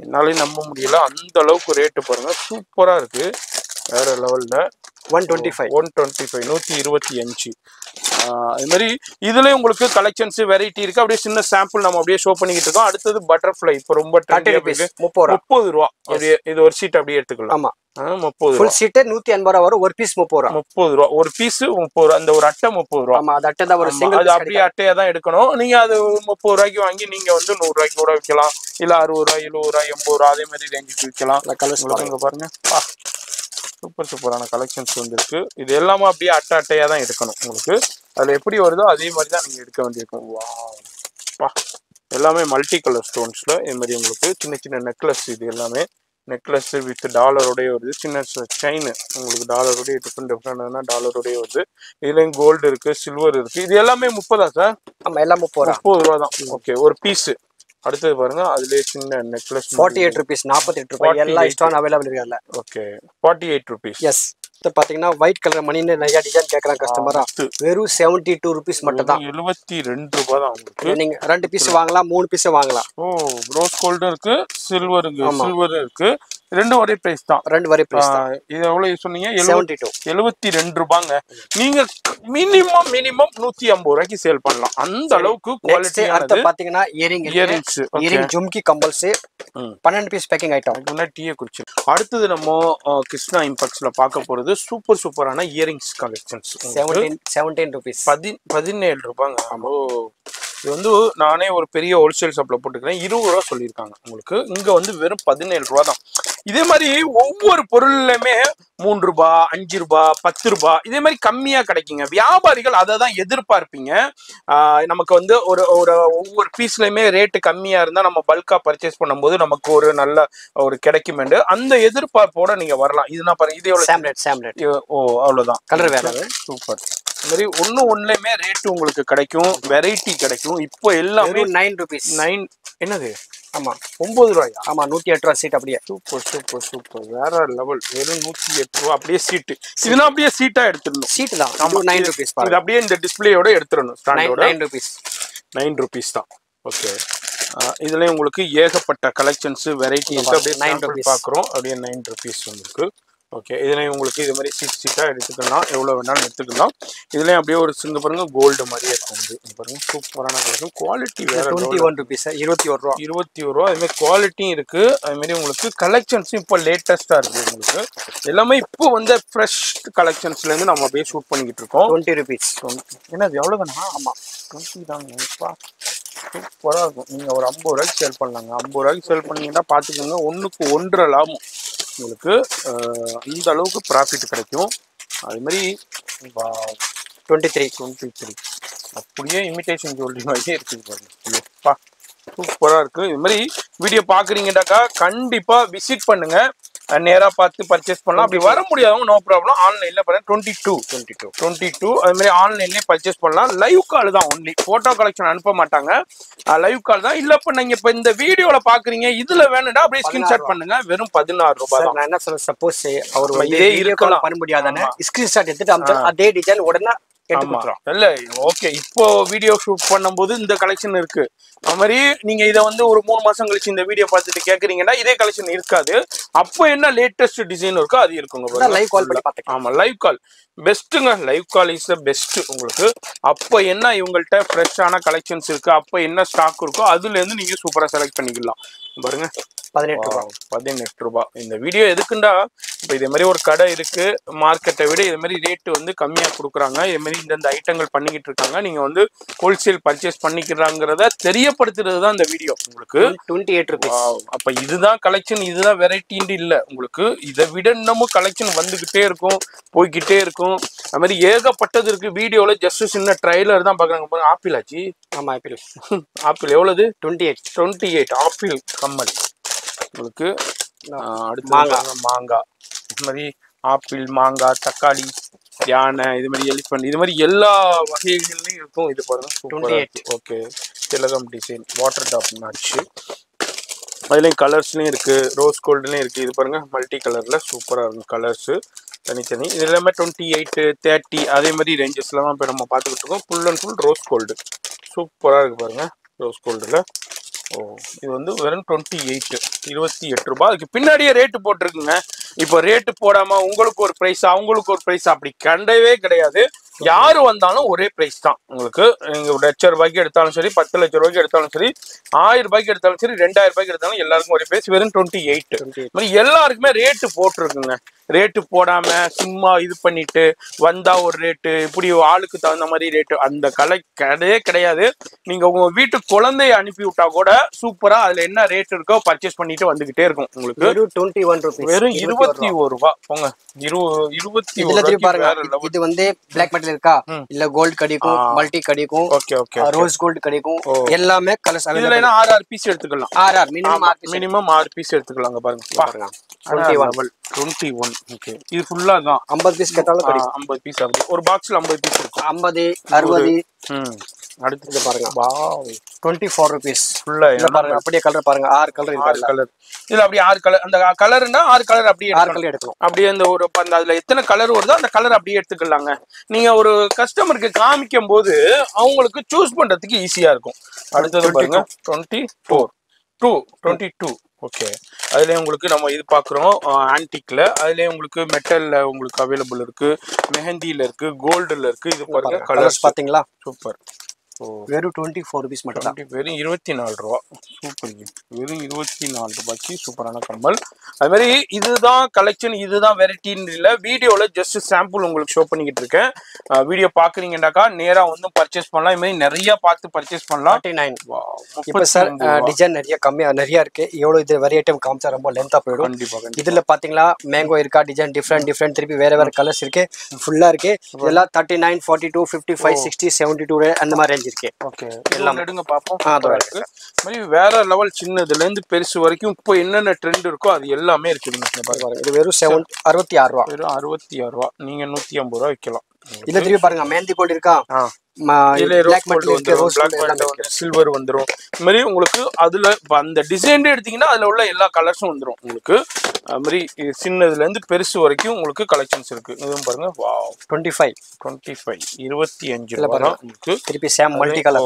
என்னாலே நம்ப முடியல. அந்த அளவுக்கு ரேட்டு பாருங்க. சூப்பரா இருக்கு. வேற லெவல்ல one twenty five one twenty five நூத்தி இருபத்தி அஞ்சு. அது மாதிரி இதுலயும் உங்களுக்கு கலெக்ஷன்ஸ் வெரைட்டி இருக்கு. அப்படியே சின்ன சாம்பிள் நம்ம அப்படியே ஷோ பண்ணிக்கிட்டு இருக்கோம். அடுத்தது பட்டர்ஃப்ளை இப்போ ரொம்ப. முப்பது ரூபா. முப்பது ரூபா. அப்படியே இது ஒரு சீட் அப்படியே எடுத்துக்கலாம். ஆமா. ஆ, முப்பது ரூபா. ஃபுல் சீட்டு நூற்றி எண்பது ரூபா வரும். ஒரு பீஸ் முப்பது ரூபா. முப்பது ரூபா. ஒரு பீஸ் முப்பது ரூபா. அந்த ஒரு அட்டை முப்பது ரூபா. ஆமா அது அட்டை தான் ஒரு சிங்கிள் அது அப்படியே அட்டையா தான் எடுக்கணும். நீங்க அது முப்பது ரூபாய்க்கு வாங்கி நீங்க வந்து நூறு ரூபாய்க்கு கூட விற்கலாம். இல்ல அறுபது ரூபாய் எழுபது ரூபாய் எண்பது ரூபா அதே மாதிரி ரேஞ்சுக்கு விற்கலாம். கலர்ஸ் இங்க பாருங்க. சூப்பர் சூப்பரான கலெக்ஷன்ஸ் வந்திருக்கு. இது எல்லாமே அப்படியே அட்டை அட்டையா தான் எடுக்கணும் உங்களுக்கு. அதுல எப்படி வருதோ அதே மாதிரி தான் நீங்க எடுக்க வேண்டியிருக்கும். பா. எல்லாமே மல்டி கலர் ஸ்டோன்ஸ்ல இது மாதிரி உங்களுக்கு சின்ன சின்ன நெக்லஸ் இது எல்லாமே. நெக்லஸ் வித் டாலரோடய வருது. சின்ன செயின் உங்களுக்கு டாலரோடய டிஃப்ரெண்ட் டிஃப்ரெண்டான டாலரோடய வருது. இதுலயும் கோல்டு இருக்கு சில்வர் இருக்கு. இது எல்லாமே முப்பதா சார் ஆமா எல்லாம் முப்பது முப்பது ரூபா தான். ஓகே ஒரு பீஸ் அடுத்தது பாருங்க அதுலயே சின்ன நெக்லஸ் ஃபார்ட்டி எயிட் ருபீஸ் நாற்பத்தி எட்டு ரூபாய் எல்லா 48 ஸ்டான் அவைலபிள் இருக்கு அதில். Okay forty eight rupees yes இது பார்த்தீங்கன்னா ஒயிட் கலர் மணின்னு நிறைய டிசைன் கேட்குறாங்க கஸ்டமரா வெறும் செவன்ட்டி டூ ருபீஸ் மட்டும் தான் எழுபத்தி ரெண்டு ரூபாய் தான் உங்களுக்கு நீங்க ரெண்டு பீஸ் வாங்கலாம் மூணு பீஸ் வாங்கலாம். ஓ ரோஸ் கோல்டும் இருக்கு சில்வர். சில்வர் இருக்கு. ரெண்டும் ஒரே பிரைஸ் தான். ரெண்டு வரை பிரைஸ் தான். இது எவ்வளவு சொன்னீங்க? எழுபத்தி டூ எழுபத்தி ரெண்டு ரூபாங்க. நீங்க மினிமம் மினிமம் நூத்தி ஐம்பது ரூபாய்க்கு சேல் பண்ணலாம். அந்த அளவுக்கு நெக்ஸ்ட் அடுத்து பார்த்தீங்கன்னா இயரிங் இயரிங்ஸ் இயரிங் ஜும்கி கம்பல்ஸ். பன்னெண்டு பீஸ் பேக்கிங் ஐட்டம் முன்னாடி டீயை குடிச்சு. அடுத்தது நம்ம கிருஷ்ணா இம்பாக்ஸ்ல பார்க்க போறது சூப்பர் சூப்பரான earrings collections seventeen seventeen rupees பதி பதினேழு ரூபாங்க. ஓ இது வந்து நானே ஒரு பெரிய ஹோல்சேல் ஷாப்ல போட்டுக்கிறேன். இருபது ரூபா சொல்லியிருக்காங்க உங்களுக்கு. இங்க வந்து வெறும் பதினேழு ரூபா தான் இதே மாதிரி ஒவ்வொரு பொருள்லையுமே மூன்று ரூபாய் அஞ்சு ரூபாய் பத்து ரூபாய் இதே மாதிரி கம்மியா கிடைக்குங்க. வியாபாரிகள் அதை தான் எதிர்பார்ப்பீங்க நமக்கு வந்து ஒரு ஒரு ஒவ்வொரு பீஸ்லயுமே ரேட்டு கம்மியா இருந்தா நம்ம பல்கா பர்ச்சேஸ் பண்ணும்போது நமக்கு ஒரு நல்ல ஒரு கிடைக்குமெண்டு அந்த எதிர்பார்ப்போட நீங்க வரலாம். இது நான் பாருங்க இது எவ்வளவு சாம்லெட் சாம்லெட் ஓ அவ்வளவுதான். கலர் வேற. சூப்பர் இந்த மாதிரி ஒண்ணு ஒண்ணுலயுமே ரேட் உங்களுக்கு கிடைக்கும் வெரைட்டி கிடைக்கும். இப்போ எல்லாமே நைன் ருபீஸ் நைன் என்னது? ஆமா ஒன்பது ரூபாயா? ஆமா நூத்தி எட்டு ரூபா சீட் அப்படியே. Super super super. வேற லெவல் வெறும் நூத்தி எட்டு ரூபா. அப்படியே சீட்டு இதுனா அப்படியே சீட்டா எடுத்துடணும். சீட் தான். ஆமா, நைன் ருபீஸ் இது அப்படியே இந்த டிஸ்பிளேயோட எடுத்துடணும் ஸ்டாண்டோட நைன் ருபீஸ் நைன் ருபீஸ் தான். ஓகே இதுலயும் உங்களுக்கு ஏகப்பட்ட கலெக்ஷன்ஸ் வெரைட்டி இருக்கு அப்படியே 9 நைன் rupees. பார்க்குறோம் அப்படியே நைன் ருபீஸ் உங்களுக்கு ஓகே இதுலயும் உங்களுக்கு இது மாதிரி சீட் சீட்டா எடுத்துக்கலாம். எவ்வளவு வேணாலும் எடுத்துக்கலாம். இதுலயும் அப்படியே ஒரு சிங்க பாருங்க கோல்டு மாதிரியே இருக்கும் இது. இங்க பாருங்க சூப்பரான கலெக்ஷன் குவாலிட்டி வேற டுவெண்ட்டி ஒன் ருபீஸ் இருபத்தி ஒரு ரூபா. இருபத்தி ஒரு ரூபா. அது மாதிரி குவாலிட்டியும் இருக்கு. அது மாதிரி உங்களுக்கு கலெக்ஷன்ஸும் இப்போ லேட்டஸ்டா இருக்கு உங்களுக்கு. எல்லாமே இப்போ வந்து ஃப்ரெஷ் கலெக்ஷன்ஸ்ல இருந்து நம்ம அப்படியே ஷூட் பண்ணிக்கிட்டு இருக்கோம். டுவெண்ட்டி ருபீஸ் என்னது எவ்வளோதானா ஆமாம் டுவெண்ட்டி தாங்கப்பா சூப்பராக இருக்கும். நீங்கள் ஒரு ஐம்பது ரூபாய்க்கு சேல் பண்ணலாங்க. ஐம்பது ரூபாய்க்கு சேல் பண்ணீங்கன்னா பார்த்துக்கோங்க ஒன்றுக்கு ஒன்றரை லாபம். உங்களுக்கு அந்த அளவுக்கு ப்ராஃபிட் கிடைக்கும். அது மாதிரி டுவெண்ட்டி த்ரீ டுவெண்ட்டி த்ரீ அப்படியே இமிட்டேஷன் ஜுவல்லரி மாதிரியே இருக்குது பாருங்க. எப்பா சூப்பராக இருக்குது இது மாதிரி வீடியோ பார்க்குறீங்கடாக்கா கண்டிப்பாக விசிட் பண்ணுங்கள் அஹ், நேரா பார்த்து பர்ச்சேஸ் பண்ணலாம். அப்படி வர முடியாதவங்க நோ ப்ராப்ளம் ஆன்லைனில் பாருங்க twenty two twenty two twenty two அது மாதிரி ஆன்லைன்லேயே பர்ச்சேஸ் பண்ணலாம். லைவ் கால் தான் ஒன்லி ஃபோட்டோ கலெக்ஷன் அனுப்ப மாட்டாங்க. லைவ் கால் தான். இல்லை இப்போ நீங்கள் இப்போ இந்த வீடியோவில் பார்க்குறீங்க இதில் வேணும்டா அப்படியே ஸ்கிரீன்ஷாட் பண்ணுங்க. வெறும் பதினாறு ரூபாய் நான் என்ன சொல்றேன் சப்போஸ் அவர் இதே இருக்கலாம். கால் பண்ண முடியாதானே. ஸ்கிரீன்ஷாட் எடுத்துட்டு அதே டிசைன் உடனே இல்ல ஓகே. இப்போ வீடியோ ஷூட் பண்ணும்போது இந்த கலெக்ஷன் இருக்கு. அது மாதிரி நீங்க இதை வந்து ஒரு மூணு மாசம் கழிச்சு இந்த வீடியோ பார்த்துட்டு கேக்குறீங்கன்னா இதே கலெக்ஷன் இருக்காது. அப்போ என்ன லேட்டஸ்ட் டிசைன் இருக்கோ அது இருக்குங்க. லைவ் கால் பண்ணி ஆமா live call பெஸ்ட்டுங்க live call is the best உங்களுக்கு. அப்போ என்ன இவங்கள்ட்ட ஃப்ரெஷ்ஷான கலெக்ஷன்ஸ் இருக்கு? அப்போ என்ன ஸ்டாக் இருக்கோ அதுல இருந்து நீங்க சூப்பரா செலக்ட் பண்ணிக்கலாம். பாருங்க. பதினெட்டு ரூபா. பதினெட்டு ரூபாய் இந்த வீடியோ எதுக்குண்டா? இப்போ இதே மாதிரி ஒரு கடை இருக்கு மார்க்கெட்டை விட இது மாதிரி ரேட்டு வந்து கம்மியா கொடுக்குறாங்க. இது மாதிரி இந்தந்த ஐட்டங்கள் பண்ணிக்கிட்டு இருக்காங்க. நீங்க வந்து ஹோல்சேல் பர்ச்சேஸ் பண்ணிக்கிறாங்கிறத தெரியப்படுத்துறது தான் இந்த வீடியோ உங்களுக்கு. டுவெண்ட்டி எயிட் ருபீஸ் அப்ப இதுதான் கலெக்ஷன் இதுதான் வெரைட்டின்னு இல்ல. உங்களுக்கு இதை விட இன்னமும் கலெக்ஷன் வந்துகிட்டே இருக்கும் போய்கிட்டே இருக்கும். அது மாதிரி ஏகப்பட்டது இருக்கு. வீடியோல ஜஸ்ட் சின்ன ட்ரைலர் தான் பாக்குறாங்க. பாருங்க ஆப்பிள் ஆச்சு. ஆமா ஆப்பிள் ஆப்பிள் எவ்வளவு? Twenty eight twenty eight apple கம்மல். உங்களுக்கு அடுத்து மாங்காய். இது மாதிரி ஆப்பிள் மாங்காய் தக்காளி யானை இது மாதிரி எலிஃபண்ட் இது மாதிரி எல்லா வகைகள்லையும் இருக்கும் இது பாருங்க. சூப்பரா 28. இருக்கு. ஓகே. திலகம் டிசைன் வாட்டர் டாப் மேட்ச் அதுலேயும் கலர்ஸ்லையும் இருக்கு ரோஸ் கோல்டுலையும் இருக்கு. இது பாருங்க மல்டி கலர்ல சூப்பரா இருக்கும் கலர்ஸ் தனித்தனி. இது எல்லாமே டுவெண்ட்டி எயிட்டு தேர்ட்டி அதே மாதிரி ரேஞ்சஸ்ல தான் இப்போ நம்ம பார்த்துக்கிட்டு இருக்கோம். Full and full rose gold சூப்பராக இருக்கு பாருங்க ரோஸ் கோல்டில் ஓ இது வந்து வெறும் டுவெண்ட்டி எயிட் இருபத்தி எட்டு ரூபாய் அதுக்கு பின்னாடியே ரேட்டு போட்டிருக்குங்க. இப்போ ரேட்டு போடாம உங்களுக்கு ஒரு ப்ரைஸ் அவங்களுக்கு ஒரு ப்ரைஸ் அப்படி கண்டவே கிடையாது. யாரு வந்தாலும் ஒரே ப்ரைஸ் தான். உங்களுக்கு நீங்க ஒரு லட்ச ரூபாய்க்கு எடுத்தாலும் சரி பத்து லட்ச ரூபாய்க்கு எடுத்தாலும் சரி ஆயிரம் ரூபாய்க்கு எடுத்தாலும் சரி ரெண்டாயிரம் ரூபாய்க்கு எடுத்தாலும் எல்லாருக்கும் ஒரே ப்ரைஸ் வெறும் டுவெண்ட்டி எயிட் எல்லாருக்குமே ரேட்டு போட்டிருக்குங்க. ரேட்டு போடாம சும்மா இது பண்ணிட்டு வந்தா ஒரு ரேட்டு இப்படி ஆளுக்கு தகுந்த மாதிரி ரேட்டு அந்த கலை கிடையவே கிடையாது. நீங்க உங்க வீட்டு குழந்தைய அனுப்பி விட்டா கூட சூப்பரா அதுல என்ன ரேட் இருக்கோ பர்ச்சேஸ் பண்ணிட்டு வந்துகிட்டே இருக்கும் உங்களுக்கு. வெறும் டுவெண்ட்டி ஒன் ருபீஸ் வெறும் இருபத்தி ஒரு ரூபா. போங்க. இரு இருபத்தி ஒரு பாருங்க. இது வந்து பிளாக் மெட்டல் இருக்கா. இல்ல கோல்ட் கிடைக்கும். மல்டி கிடைக்கும் ஓகே ஓகே ரோஸ் கோல்ட் கிடைக்கும். எல்லாமே கலர்ஸ் இதுல ஆறு ஆறு பீஸ் எடுத்துக்கலாம். ஆர் ஆர் மினிமம் மினிமம் ஆறு பீஸ் எடுத்துக்கலாங்க பாருங்க. பாருங்க. டுவெண்ட்டி ஒன் ஓகே இது ஃபுல்லா தான் ஐம்பது பீஸ் கேட்டாலும் கிடைக்கும். ஐம்பது பீஸ் அப்படி ஒரு பாக்ஸ்ல ஐம்பது பீஸ் இருக்கும். ஐம்பது அறுபது. ம். அடுத்து இது பாருங்க. வாவ். டுவெண்ட்டி ஃபோர் ருபீஸ் ஃபுல்லா இல்ல பாருங்க. அப்படியே கலர் பாருங்க. ஆறு கலர் ஆறு கலர் இதுல அப்படியே ஆறு கலர் அந்த கலர்னா ஆறு கலர் அப்படியே ஆறு. கலர் எடுக்கணும் அப்படியே அந்த ஒரு அந்த அதுல எத்தனை கலர் வருதோ அந்த கலர் அப்படியே எடுத்துக்கலாங்க. நீங்க ஒரு கஸ்டமருக்கு காமிக்கும் போது அவங்களுக்கு சூஸ் பண்றதுக்கு ஈஸியா இருக்கும். அடுத்தது பாருங்க. Twenty four two twenty two okay. அதுலயே உங்களுக்கு நம்ம இது பாக்குறோம் ஆன்டிக்ல அதுலயே உங்களுக்கு மெட்டல்ல உங்களுக்கு அவைலபிள் இருக்கு. மெஹந்தில இருக்கு கோல்டுல இருக்கு. இது பாருங்க கலர்ஸ் பாத்தீங்களா? சூப்பர் வெறும் டுவெண்ட்டி ஃபோர் ருபீஸ் மட்டும் தான் வெறும் இருபத்தி நாலு ரூபா. சூப்பர் வெறும் இருபத்தி நாலு ரூபாய்க்கு சூப்பரான கம்மல். அது மாதிரி இதுதான் கலெக்ஷன் இதுதான் வெரைட்டின்னு இல்லை. வீடியோவில் ஜஸ்ட் சாம்பிள் உங்களுக்கு ஷோ பண்ணிக்கிட்டு இருக்கேன். வீடியோ பார்க்குறீங்கன்னாக்கா நேராக வந்து பர்ச்சேஸ் பண்ணலாம். இது மாதிரி நிறைய பார்த்து பர்ச்சேஸ் பண்ணலாம். ஃபார்ட்டி நைன் இப்போ சார். டிசைன் நிறைய கம்மியா நிறைய இருக்கு. எவ்வளவு இது வெரி ஐட்டம் காமிச்சா ரொம்ப லென்த்தா போயிடும். கண்டிப்பா கண்டிப்பா. இதுல பாத்தீங்களா மேங்கோ இருக்கா டிசைன் டிஃப்ரெண்ட் டிஃப்ரெண்ட் திருப்பி வேற வேற கலர்ஸ் இருக்கு. ஃபுல்லா இருக்கு. இதெல்லாம் thirty nine forty two fifty five sixty seventy two அந்த மாதிரி ரேஞ்ச் இருக்கு ஓகே. எல்லாம். எடுங்க பார்ப்போம் ஆ, அதோ சூப்பரா இருக்கு மாதிரி வேற லெவல் சின்னதுல இருந்து பெருசு வரைக்கும் இப்போ என்னென்ன ட்ரெண்ட் இருக்கோ அது எல்லாமே இருக்குதுங்க இது வெறும் செவன் அறுபத்தி ஆறு ரூபா. வெறும் அறுபத்தி ஆறு ரூபா. நீங்க நூத்தி ஐம்பது ரூபா விற்கலாம் இதுல திருப்பி பாருங்க. மேந்தி கோல்டு இருக்கா? சில்வர் வந்துரும். இது மாதிரி உங்களுக்கு அதுல அந்த டிசைன் எடுத்தீங்கன்னா அதுல உள்ள எல்லா கலர்ஸும் வந்துரும் உங்களுக்கு. அது மாதிரி சின்னதுல இருந்து பெருசு வரைக்கும் உங்களுக்கு கலெக்ஷன்ஸ் இருக்கு. இதுவும் பாருங்க. Wow twenty five twenty five இருபத்தி அஞ்சு உங்களுக்கு. திருப்பி same multi colour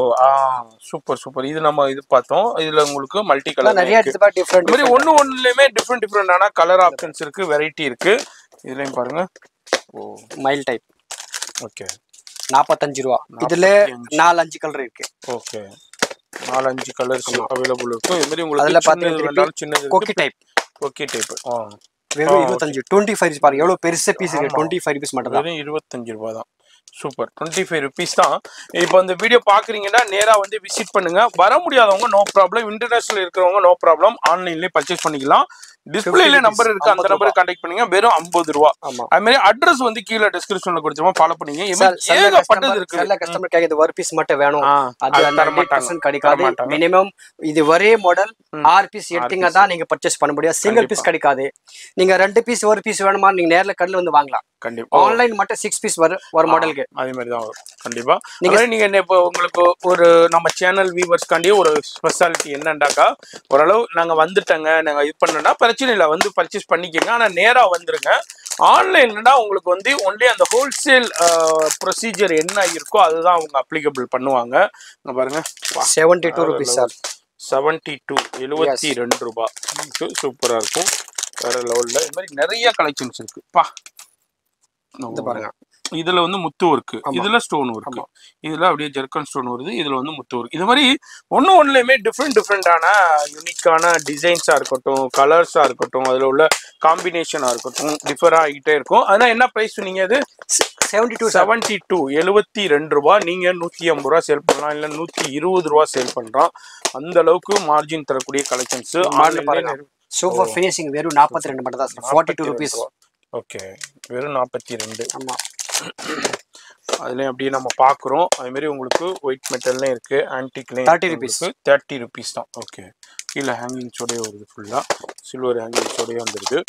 super super இது நம்ம இது பார்த்தோம். இதுல உங்களுக்கு மல்டி கலர் நிறைய டிஃப்ரெண்ட் மாதிரி ஒண்ணு ஒண்ணுலயுமே டிஃப்ரெண்ட் டிஃப்ரெண்டான கலர் ஆப்ஷன்ஸ் இருக்கு வெரைட்டி இருக்கு. இதுலயும் பாருங்க. ஓ. மைல் டைப் ஓகே நாற்பத்தஞ்சு ரூபா. இதுல நாலு அஞ்சு கலர் இருக்கு. ஓகே நாலஞ்சு கலர்ஸ் அவைலபிள் இருக்கும் இது மாதிரி அதுல உங்களுக்கு சின்னது வேணாலும் சின்னது கோக்கி டைப் ஓகே டைப் ஆ. வெறும் இருபத்தஞ்சு. டுவெண்ட்டி ஃபைவ் பாருங்க. எவ்வளவு பெருசா பீஸ் இருக்கு. டுவெண்ட்டி ஃபைவ் ருபீஸ் மட்டும் தான் இருபத்தஞ்சு ரூபாய் தான். சூப்பர் டுவெண்ட்டி ஃபைவ் ருபீஸ் தான். இப்போ இந்த வீடியோ பார்க்குறீங்கன்னா நேராக வந்து விசிட் பண்ணுங்க. வர முடியாதவங்க நோ ப்ராப்ளம் இன்டர்நேஷனல் இருக்கிறவங்க நோ ப்ராப்ளம் ஆன்லைன்லேயே பர்ச்சேஸ் பண்ணிக்கலாம். டிஸ்பிளேல நம்பர் இருக்கு. அந்த நம்பருக்கு கான்டாக்ட் பண்ணுங்க. வெறும் ஐம்பது ரூபா. அது மாதிரி அட்ரஸ் வந்து கீழே டிஸ்கிரிப்ஷன்ல கொடுத்துருவோம். ஃபாலோ பண்ணீங்க. ஏகப்பட்டது இருக்கு சில கஸ்டமர் கேக்குது ஒரு பீஸ் மட்டும் வேணும். அது ஹண்ட்ரட். பர்சன்ட் கிடைக்காது. மினிமம் இது ஒரே மாடல் ஆறு பீஸ் எடுத்தீங்க தான் நீங்க பர்ச்சேஸ் பண்ண முடியும். சிங்கிள் பீஸ் கிடைக்காது. நீங்க ரெண்டு பீஸ் ஒரு பீஸ் வேணுமா நீங்க நேர்ல கடையில வந்து வாங்கலாம். கண்டிப்பா. ஆன்லைன் மட்டும் சிக்ஸ் பீஸ் வரும் ஒரு மாடலுக்கு அதே மாதிரி தான் வரும். கண்டிப்பா. நீங்க நீங்க இப்போ உங்களுக்கு ஒரு நம்ம சேனல் வியூவர்ஸ்க்காண்டி ஒரு ஸ்பெஷாலிட்டி என்னண்டாக்கா ஓரளவு நாங்க வந்துட்டோங்க நாங்க இது பண்ணோம்னா பிரச்சனை இல்லை வந்து பர்ச்சேஸ் பண்ணிக்கோங்க. ஆனா நேரா வந்துருங்க. ஆன்லைன்லனா உங்களுக்கு வந்து ஒன்லி அந்த ஹோல்சேல் ப்ரொசீஜர் என்ன இருக்கோ அதுதான் அவங்க அப்ளிகபிள் பண்ணுவாங்க. பாருங்க. Seventy two rupees sir seventy two எழுபத்தி ரெண்டு ரூபாய் சூப்பரா இருக்கும். வேற லெவல்ல இது மாதிரி நிறைய கலெக்ஷன்ஸ் இருக்கு. பா. இது பாருங்க. இதுல வந்து முத்து ஒர்க்கு இதுல ஸ்டோன் ஒர்க் இதுல அப்படியே ஜெர்கன் ஸ்டோன் வருது இதுல வந்து முத்து ஒர்க் இது மாதிரி ஒண்ணு ஒண்ணுலயுமே டிஃப்ரெண்ட் டிஃப்ரெண்டான யூனிக்கான டிசைன்ஸா இருக்கட்டும் கலர்ஸா இருக்கட்டும் அதுல உள்ள காம்பினேஷனா இருக்கட்டும் டிஃபர் ஆகிட்டே இருக்கும். ஆனா என்ன பிரைஸ் சொன்னீங்க அது? செவன்டி டூ செவன்டி டூ எழுபத்தி ரெண்டு ரூபா நீங்க நூத்தி ஐம்பது ரூபா சேல் பண்ணலாம் இல்ல நூத்தி இருபது ரூபா சேல் பண்றோம். அந்த அளவுக்கு மார்ஜின் தரக்கூடிய கலெக்ஷன்ஸ் சூப்பர் ஃபினிஷிங் வெறும் நாற்பத்தி ரெண்டு மட்டும் தான் sir forty two rupees okay வெறும் நாற்பத்தி ரெண்டு. ஆமா. அதுலயும் அப்படியே நம்ம பாக்குறோம். அதே மாதிரி உங்களுக்கு ஒயிட் மெட்டல்லையும் இருக்கு. ஆன்டிக்லையும் 30 rupees. தேர்ட்டி ருபீஸ் தான். ஓகே கீழே ஹேங்கிங்ஸோடய வருது ஃபுல்லா சில்வர் ஹேங்கிங்ஸோடய வந்துருது.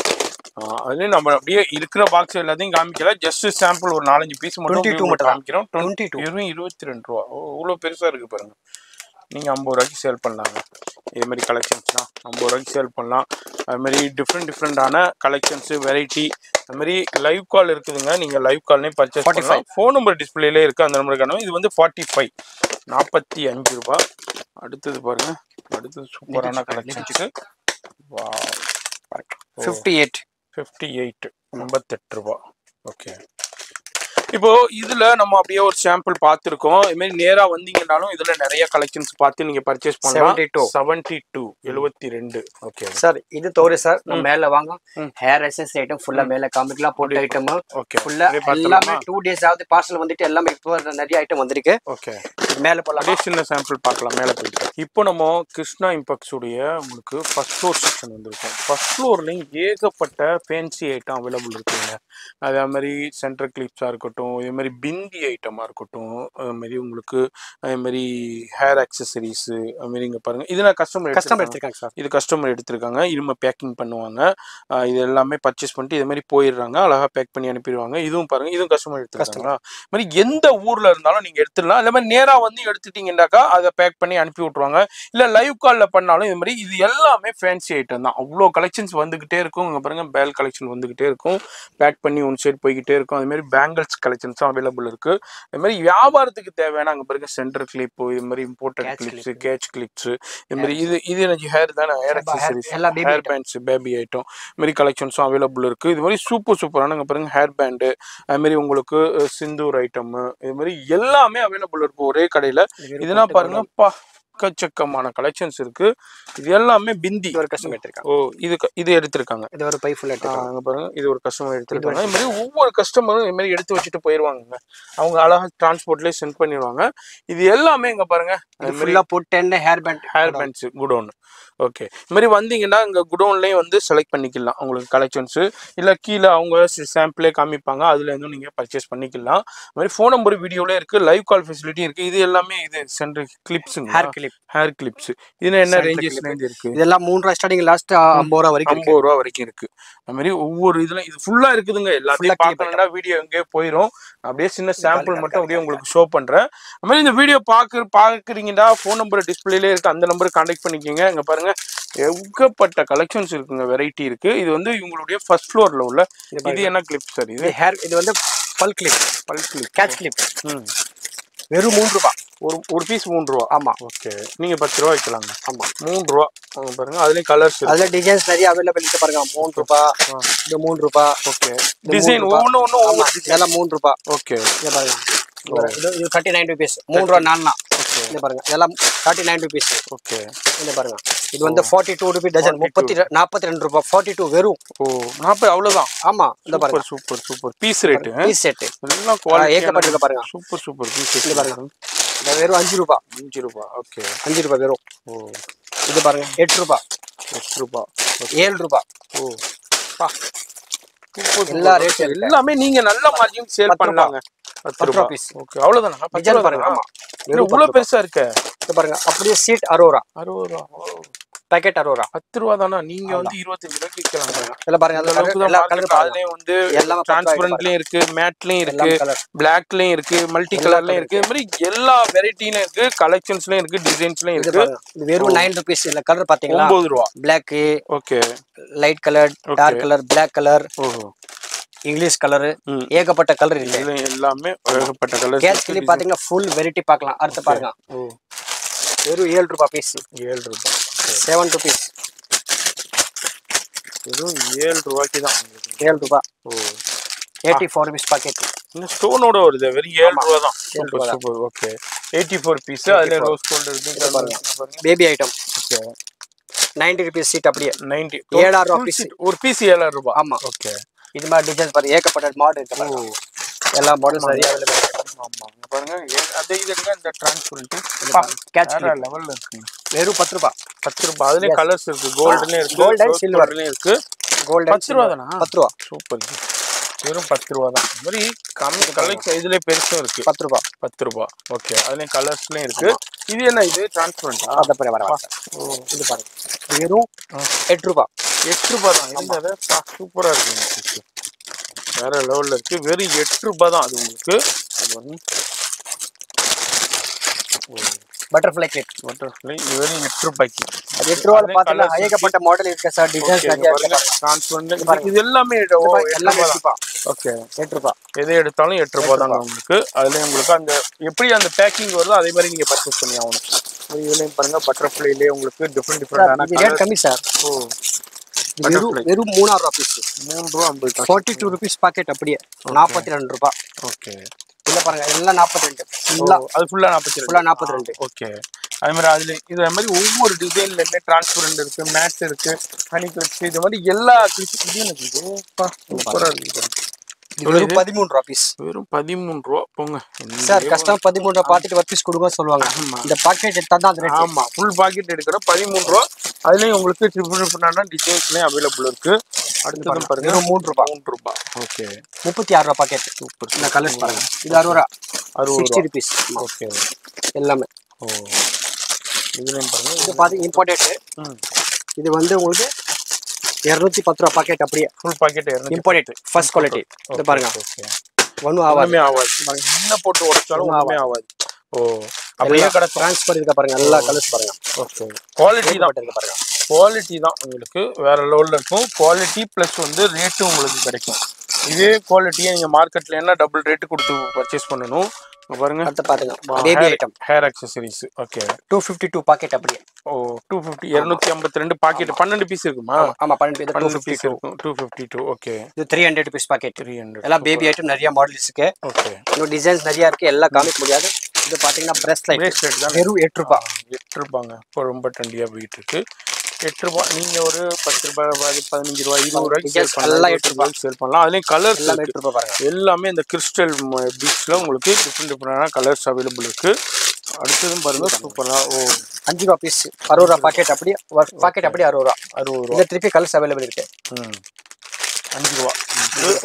அதுலயும் நம்ம அப்படியே இருக்கிற பாக்ஸ் எல்லாத்தையும் காமிக்கல. ஜஸ்ட் சாம்பிள் ஒரு நாலஞ்சு பீஸ் மட்டும் 22 அப்படியே மட்டும் தான். காமிக்கிறோம். டுவெண்ட்டி டூ இருபத்தி ரெண்டு ரூபா. இவ்வளோ பெருசா இருக்கு பாருங்க. நீங்கள் ஐம்பது ரூபாய்க்கு சேல் பண்ணலாங்க இதே மாதிரி கலெக்ஷன்ஸ்லாம் ஐம்பது ரூபாய்க்கு சேல் பண்ணலாம். அது மாதிரி டிஃப்ரெண்ட் டிஃப்ரெண்டான கலெக்ஷன்ஸு வெரைட்டி அது மாதிரி லைவ் கால் இருக்குதுங்க நீங்கள் லைவ் கால்னே பர்ச்சேஸ் 45. பண்ணலாம். ஃபோன் நம்பர் டிஸ்பிளேலே இருக்குது அந்த நம்பருக்கான இது வந்து ஃபார்ட்டி ஃபைவ் நாற்பத்தி அஞ்சு ரூபா. அடுத்தது பாருங்க. அடுத்தது சூப்பரான கலெக்ஷன்ஸு வா ஃபிஃப்டி எயிட் ஃபிஃப்டி எயிட் எண்பத்தெட்டு ரூபா. ஓகே இப்போ இதுல நம்ம அப்படியே ஒரு சாம்பிள் பார்த்துருக்கோம். இது மாதிரி நேரா வந்தீங்கன்னாலும் இதுல நிறைய கலெக்ஷன்ஸ் பார்த்து நீங்க பர்ச்சேஸ் பண்ணலாம். 72. செவன்டி டூ எழுபத்தி ரெண்டு. ஓகே சார் இது தோறு சார் நம்ம மேல வாங்க. ஹேர் எசன்ஸ் ஐட்டம் ஃபுல்லா மேல காமிக்கலாம் போட்ட ஐட்டம் ஓகே ஃபுல்லா எல்லாமே டூ டேஸ் ஆகுது. பார்சல் வந்துட்டு எல்லாமே இப்போ நிறைய ஐட்டம் வந்திருக்கு. ஓகே மேல அப்படியே சின்ன சாம்பிள் பார்க்கலாம் மேலே போயிட்டு. இப்போ நம்ம கிருஷ்ணா இம்பக்ஸ் உடைய உங்களுக்கு ஃபர்ஸ்ட் ஃப்ளோர் செக்ஷன் வந்திருக்கும். ஃபர்ஸ்ட் ஃப்ளோர்லையும் ஏகப்பட்ட ஃபேன்சி ஐட்டம் அவைலபிள் இருக்குங்க. அதே மாதிரி சென்டர் கிளிப்ஸாக இருக்கட்டும் இதே மாதிரி பிந்தி ஐட்டமாக இருக்கட்டும் அது மாதிரி உங்களுக்கு அதே மாதிரி ஹேர் அக்சசரிஸு அது மாதிரி இங்கே பாருங்கள் இது நான் கஸ்டமர் கஸ்டமர் எடுத்திருக்காங்க. சார் இது கஸ்டமர் எடுத்திருக்காங்க. இரும பேக்கிங் பண்ணுவாங்க. இது எல்லாமே பர்ச்சேஸ் பண்ணிட்டு இது மாதிரி போயிடுறாங்க. அழகா பேக் பண்ணி அனுப்பிடுவாங்க. இதுவும் பாருங்க இதுவும் கஸ்டமர் எடுத்துருக்காங்களா? இது மாதிரி எந்த ஊர்ல இருந்தாலும் நீங்க எடுத்துடலாம். இல்ல மாதிரி நேரா வந்து எடுத்துட்டீங்கன்னாக்கா அதை பேக் பண்ணி அனுப்பி விட்ருவாங்க இல்ல லைவ் கால்ல பண்ணாலும் இது மாதிரி இது எல்லாமே ஃபேன்சி ஐட்டம் தான். அவ்வளோ கலெக்ஷன்ஸ் வந்துகிட்டே இருக்கும். இங்க பாருங்க பேல் கலெக்ஷன் வந்துகிட்டே இருக்கும். பேக் பண்ணி ஒன் சைடு போய்கிட்டே இருக்கும். அது மாதிரி பேங்கிள்ஸ் கலெக்ஷன்ஸும் அவைலபிள் இருக்கு. அது மாதிரி வியாபாரத்துக்கு தேவையான அங்க பாருங்க சென்டர் கிளிப் இது மாதிரி இம்போர்ட்டட் கிளிப்ஸ். கேட்ச் கிளிப்ஸ் இது மாதிரி இது இது எனக்கு ஹேர் தானே? Hair accessories hair bands baby item மாதிரி கலெக்ஷன்ஸும் அவைலபிள் இருக்கு. இது மாதிரி சூப்பர் சூப்பரான இங்க பாருங்க ஹேர் பேண்டு அது மாதிரி உங்களுக்கு சிந்தூர் ஐட்டம் இது மாதிரி எல்லாமே அவைலபிள் இருக்கு. ஒரே கடையில. இதெல்லாம் பாருங்க. பா எக்கச்சக்கமான கலெக்ஷன்ஸ் இருக்கு. இது எல்லாமே பிந்தி. ஒரு கஸ்டமர் எடுத்திருக்காங்க. ஓ இது இது எடுத்திருக்காங்க. இது ஒரு பை ஃபுல் ஆ, எடுத்திருக்காங்க. பாருங்க. இது ஒரு கஸ்டமர் எடுத்திருக்காங்க. இது மாதிரி ஒவ்வொரு கஸ்டமரும் இது மாதிரி எடுத்து வச்சுட்டு போயிருவாங்க அவங்க அழகா டிரான்ஸ்போர்ட்லயே சென்ட் பண்ணிடுவாங்க. இது எல்லாமே இங்க பாருங்க. இது ஃபுல்லா போட்டு hair band hair bands godown okay இது மாதிரி வந்தீங்கன்னா இங்கே குடோன்லேயும் வந்து செலக்ட் பண்ணிக்கலாம். உங்களுக்கு கலெக்ஷன்ஸு இல்லை கீழே அவங்க சாம்பிளே காமிப்பாங்க. அதுல இருந்தும் நீங்கள் பர்ச்சேஸ் பண்ணிக்கலாம். இது மாதிரி ஃபோன் நம்பர் வீடியோவில் இருக்குது லைவ் கால் ஃபெசிலிட்டி இருக்குது இது எல்லாமே இது சென்டர் கிளிப்ஸுங்க ஹேர் கிளிப் ஹேர் கிளிப்ஸ் இது என்ன Center ரேஞ்சஸ்லேருந்து இருக்குது இதெல்லாம் ரூபா ஸ்டார்டிங் லாஸ்ட் ஐம்பது ரூபா வரைக்கும் இருக்கு. ஐம்பது ரூபா வரைக்கும் இருக்கு. அது மாதிரி ஒவ்வொரு இதுல இது ஃபுல்லா இருக்குதுங்க. எல்லாத்தையும் பார்க்கணும்னா வீடியோ எங்கேயோ போயிடும் அப்படியே சின்ன சாம்பிள் மட்டும் அப்படியே உங்களுக்கு ஷோ பண்றேன். அது மாதிரி இந்த வீடியோ பாக்கு பாக்குறீங்கன்னா ஃபோன் நம்பர் டிஸ்பிளேலே இருக்கு. அந்த நம்பருக்கு கான்டாக்ட் பண்ணிக்கோங்க. இங்க பாருங்க. ஏகப்பட்ட கலெக்ஷன்ஸ் இருக்குங்க. வெரைட்டி இருக்கு. இது வந்து இவங்களுடைய ஃபர்ஸ்ட் ஃப்ளோர்ல உள்ள இது என்ன கிளிப் சார் இது? இது ஹேர் இது வந்து பல் கிளிப் பல் கிளிப் கேட்ச் கிளிப் ம். வெறும் மூணு ரூபா. ஒரு ஒரு பீஸ் மூணு ரூபா. ஆமா. ஓகே. நீங்க பத்து ரூபா வைக்கலாங்க. ஆமா. மூணு ரூபா. பாருங்க. அதுலயும் கலர்ஸ் அதுல டிசைன்ஸ் நிறைய அவைலபிள் இருக்கு பாருங்க. மூணு ரூபா இது மூணு ரூபா ஓகே. டிசைன் ஒன்று ஆமா. ஒவ்வொரு இதெல்லாம் மூணு ரூபா. ஓகே. பாருங்க. இது தேர்ட்டி நைன் ருபீஸ் மூணு ரூபா நாலுனா. இந்த பாருங்க. இதெல்லாம் தேர்ட்டி நைன் ருபீஸ் ஓகே இந்த பாருங்க. இது வந்து ஃபார்ட்டி டூ ருபி டஜன் முப்பத்தி நாற்பத்தி ரெண்டு ரூபா. ஃபார்ட்டி டூ வெறும். ஓ நாற்பது அவ்வளவுதான்? ஆமா. இந்த பாருங்க. Super super piece rate piece set எல்லாம் ஏகப்பட்டிருக்கு பாருங்க. சூப்பர் சூப்பர் பீஸ் பாருங்க. இந்த வெறும் அஞ்சு ரூபா. அஞ்சு ரூபா. ஓகே அஞ்சு ரூபா வெறும். ஓ. இது பாருங்க. எட்டு ரூபா. எட்டு ரூபா. ஏழு ரூபா. ஓ. எல்லா இருக்கு. எல்லாமே நீங்க நல்ல மார்ஜின் சேல். பண்ணலாங்க. பத்து ரூபா. ஓகே டிசைன் பாருங்க இருக்க. இது பாருங்க அப்படியே சீட் அரோரா அறுபது ரூபா அரோரா பத்து ரூபா தானா? நீங்க வந்து இருபத்தஞ்சு ரூபாய்க்கு விற்கலாம் பாருங்க. அதுல எல்லா. கலர் அதுலயும் வந்து எல்லாமே டிரான்ஸ்பரண்ட்லயும் இருக்கு மேட்லயும் இருக்கு பிளாக்லயும் இருக்கு மல்டி கலர்லயும் இருக்கு. இது மாதிரி எல்லா வெரைட்டிலும் இருக்கு கலெக்ஷன்ஸ்லயும் இருக்கு டிசைன்ஸ்லயும் இருக்கு. வெறும் நைன் ருபீஸ் இல்ல கலர் பாத்தீங்களா? ஒன்பது ரூபா. Black okay. Light colour dark colour black colour English colour. ஏகப்பட்ட கலர் இதுல எல்லாமே ஏகப்பட்ட கலர்ஸ் கேஸ் கிளி பாத்தீங்கன்னா ஃபுல் வெரைட்டி பார்க்கலாம். அடுத்து பாருங்க. வெறும் ஏழு ரூபாய் பீஸ் ஏழு ரூபாய் செவன் ருபீஸ் வெறும் ஏழு ரூபாய்க்கு தான். ஏழு ரூபாய் ஓ. எயிட்டி ஃபோர் ருபீஸ் பாக்கெட் இந்த ஸ்டோனோட வருது. வெறும் ஏழு ரூபா தான். சூப்பர் ரூபா super okay eighty four piece அதுல ரோஸ் கோல்டு இருக்கு. பாருங்க. Baby item okay ninety rupees sheet அப்படியே. நைன்டி ஏழாயிரம் ரூபா piece. ஒரு பீஸ் ஏழாயிரம் ரூபாய் ஆமா. ஓகே இது மாதிரி டிசைன்ஸ் பாருங்க. ஏகப்பட்ட மாடல் இருக்கு பாருங்க. எல்லா மாடல்ஸ் நிறைய அவைலபிள் இங்க பாருங்க. அது இந்த டிரான்ஸ்பரண்ட் கேட்ச் லெவல்ல இருக்குங்க வெறும் பத்து ரூபாய் பத்து ரூபாய் அதுலயே கலர்ஸ் இருக்கு. கோல்டுலயும் இருக்கு. Silverலயும் இருக்கு. கோல்டன் பத்து ரூபா தானா? பத்து ரூபா. சூப்பர். வெறும் பத்து ரூபா தான். இந்த மாதிரி கம்மி கலெக்ஷன் இதுல பெருசும் இருக்கு. பத்து ரூபா. பத்து ரூபா. ஓகே அதுலயும் கலர்ஸ்லயும் இருக்கு. இது என்ன? இது டிரான்ஸ்பரண்டா அதை பாரு வர வர. இது பாருங்க. வெறும் எட்டு ரூபாய் எட்டு ரூபாய் தான் இருந்தது சூப்பரா இருக்குங்க fish. வேற லெவல்ல இருக்கு. வெறும் எட்டு ரூபாய் தான் அது உங்களுக்கு. அது வந்து ஓ. பட்டர்ஃப்ளை கிளிப் பட்டர்ஃப்ளை இது வெறும் எட்டு ரூபாய்க்கு அது எட்டு ரூபாய் அதே பார்த்தீங்கன்னா ஏகப்பட்ட மாடல் இருக்கு. Sir transparent. இது எல்லாமே எல்லாமே ரூபாய் எட்டு ரூபாய் எது எடுத்தாலும் எட்டு ரூபாய் தாங்க உங்களுக்கு. அதுல உங்களுக்கு அந்த எப்படி அந்த பேக்கிங் வருதோ அதே மாதிரி நீங்க பர்ச்சேஸ் பண்ணி ஆகணும். இதுலயும் பாருங்க பட்டர்ஃப்ளைலயே உங்களுக்கு டிஃப்ரெண்ட் டிஃப்ரெண்டான ரேட் கம்மி சார் ஓ. வெறும் வெறும் மூணாயிரம் ரூபாய் பீஸ் மூணு ரூபா ஐம்பது ஃபார்ட்டி டூ ருபீஸ் பாக்கெட் அப்படியே. நாற்பத்தி ரெண்டு ரூபாய் ஓகே இல்ல பாருங்க எல்லாம் நாற்பத்தி ரெண்டு. ஃபுல்லா அது ஃபுல்லா நாற்பத்தி ஃபுல்லா நாற்பத்தி ரெண்டு. ஓகே அது மாதிரி அதுல இது மாதிரி ஒவ்வொரு டிசைன்லயுமே டிரான்ஸ்பரண்ட் இருக்கு மேட் இருக்கு ஹனி கிளிப்ஸ் இது மாதிரி எல்லா கிளிப்ஸ் இது எனக்கு இது? சூப்பரா இருக்கு. இது வெறும் பதிமூணு ரூபா பீஸ் வெறும் பதிமூணு ரூபா போங்க சார் கஸ்டமர் பதிமூணு ரூபா பார்த்துட்டு ஒரு பீஸ் சொல்லுவாங்க. இந்த பாக்கெட் எடுத்தா தான் ஆமா. ஃபுல் பாக்கெட் எடுக்கிற பதிமூணு ரூபா அதுலயும் உங்களுக்கு ட்ரிபிள் டிஃபரெண்டான டிசைன்ஸ்லயும் அவைலபிள் இருக்கு. அடுத்தது பாருங்க. மூணு ரூபா மூணு ரூபா ஓகே. முப்பத்தி ஆறு ரூபா பாக்கெட் சூப்பர் இந்த கலர்ஸ் பாருங்க. இது அறுபது ரூபா அறுபது சிக்ஸ்டி ரூபா ருபீஸ் ஓகே. எல்லாமே. ஓ. இதுலயும் பாருங்க. இது பாத்தீங்க இம்பார்ட்டன்ட் இது வந்து உங்களுக்கு இரநூத்தி பத்து ரூபா பாக்கெட் அப்படியே. Full packet important first quality இது பாருங்க. ஒன்றும் ஆகாது. ஒண்ணுமே ஆகாது. என்ன போட்டு உடைச்சாலும் ஒண்ணுமே ஆகாது. ஓ அப்படியே கிடக்கும். ட்ரான்ஸ்பர் இருக்க பாருங்க. எல்லா கலர்ஸ் பாருங்க. ஓகே குவாலிட்டி தான். இருக்கு பாருங்க. குவாலிட்டி தான் உங்களுக்கு வேற லெவலில் இருக்கும். குவாலிட்டி ப்ளஸ் வந்து ரேட்டும் உங்களுக்கு கிடைக்கும். இதே குவாலிட்டியை நீங்கள் மார்க்கெட்டில் என்ன டபுள் ரேட்டு கொடுத்து பர்ச்சேஸ் பண்ணணும்? பாருங்க. அடுத்து பாருங்க. Baby item hair accessories okay two fifty two packet அப்படியே. ஓ டூ ஃபிஃப்டி இரநூத்தி ஐம்பத்தி ரெண்டு பாக்கெட் பன்னெண்டு பீஸ் இருக்குமா? ஆமா பன்னெண்டு இது டூ பன்னெண்டு ஃபிஃப்டி பீஸ் இருக்கும். டூ ஃபிஃப்டி டூ ஓகே இது three hundred rupees packet three hundred எல்லாம் பேபி ஐட்டம் நிறைய மாடல்ஸ் இருக்கு. ஓகே இன்னும் டிசைன்ஸ் நிறைய இருக்கு. எல்லாம் காமிக்க முடியாது. இது பாத்தீங்கன்னா பிரஸ்ட் லைட் பிரேஸ்லெட் தான்? வெறும் எட்டு ரூபாய். எட்டு ரூபாங்க. இப்போ ரொம்ப ட்ரெண்டியாக போயிட்டு இருக்கு. எட்டு ரூபாய் நீங்க ஒரு பத்து ரூபாய் பதினஞ்சு ரூபாய் இருபது ரூபாய்க்கு எல்லாம் எட்டு ரூபாய்க்கு சேல் பண்ணலாம். அதுலேயும் கலர்ஸ் எல்லாம் எட்டு ரூபாய் பாருங்க. எல்லாமே இந்த கிறிஸ்டல் பீச்ல உங்களுக்கு டிஃப்ரெண்ட் டிஃப்ரெண்டான கலர்ஸ் அவைலபிள் இருக்கு. அடுத்ததும் பாருங்க சூப்பரா. ஓ. அஞ்சு ரூபா பீஸ் அறுபது ரூபா பாக்கெட் அப்படி பாக்கெட் அப்படியே அறுபது ரூபா. அறுபது ரூபா. திருப்பி கலர்ஸ் அவைலபிள் இருக்கு. ம். அஞ்சு ரூபா.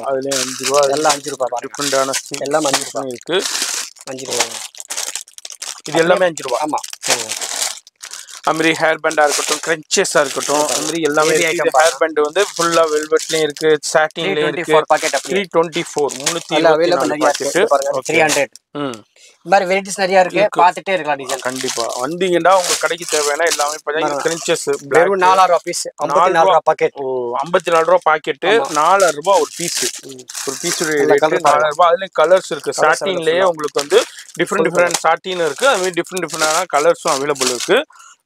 அதுலயும் அஞ்சு ரூபா எல்லாம் அஞ்சு ரூபா டிஃப்ரெண்டான எல்லாம் அஞ்சு ரூபா. இருக்கு. அஞ்சு ரூபா. இது எல்லாமே அஞ்சு ரூபா. ஆமா. அது மாதிரி ஹேர் பேண்டா இருக்கட்டும் கிரன்ச்சஸா இருக்கட்டும் அது மாதிரி எல்லாமே ஹேர் பேண்ட் வந்து ஃபுல்லா வெல்வெட்லயும் இருக்கு சாட்டின்லயும் டுவெண்ட்டி இருக்கு. Four packet three twenty four இருபத்தி அவைலபிள் த்ரீ ஹண்ட்ரட் ம். இந்த மாதிரி வெரைட்டிஸ் நிறைய இருக்கு. பார்த்துட்டே இருக்கலாம் டிசைன் கண்டிப்பா. வந்தீங்கன்னா உங்க கடைக்கு தேவையான எல்லாமே பார்த்தீங்கன்னா கிரன்ச்சஸ் வெறும் நாலாயிரம் ரூபா பீஸ் ஐம்பத்தி நாலு ரூபா பாக்கெட் ஓ ஐம்பத்தி நாலு ரூபா பாக்கெட்டு நாலாயிரம் ரூபாய் ஒரு பீஸ் ஒரு பீஸ் நாலாயிரம் ரூபாய் அதுலயும் கலர்ஸ் இருக்கு. சாட்டின்லயே உங்களுக்கு வந்து டிஃப்ரெண்ட் டிஃப்ரெண்ட் சாட்டின் இருக்கு. அது மாதிரி டிஃப்ரெண்ட் டிஃப்ரெண்டான கலர்ஸும் அவைலபிள் இருக்கு.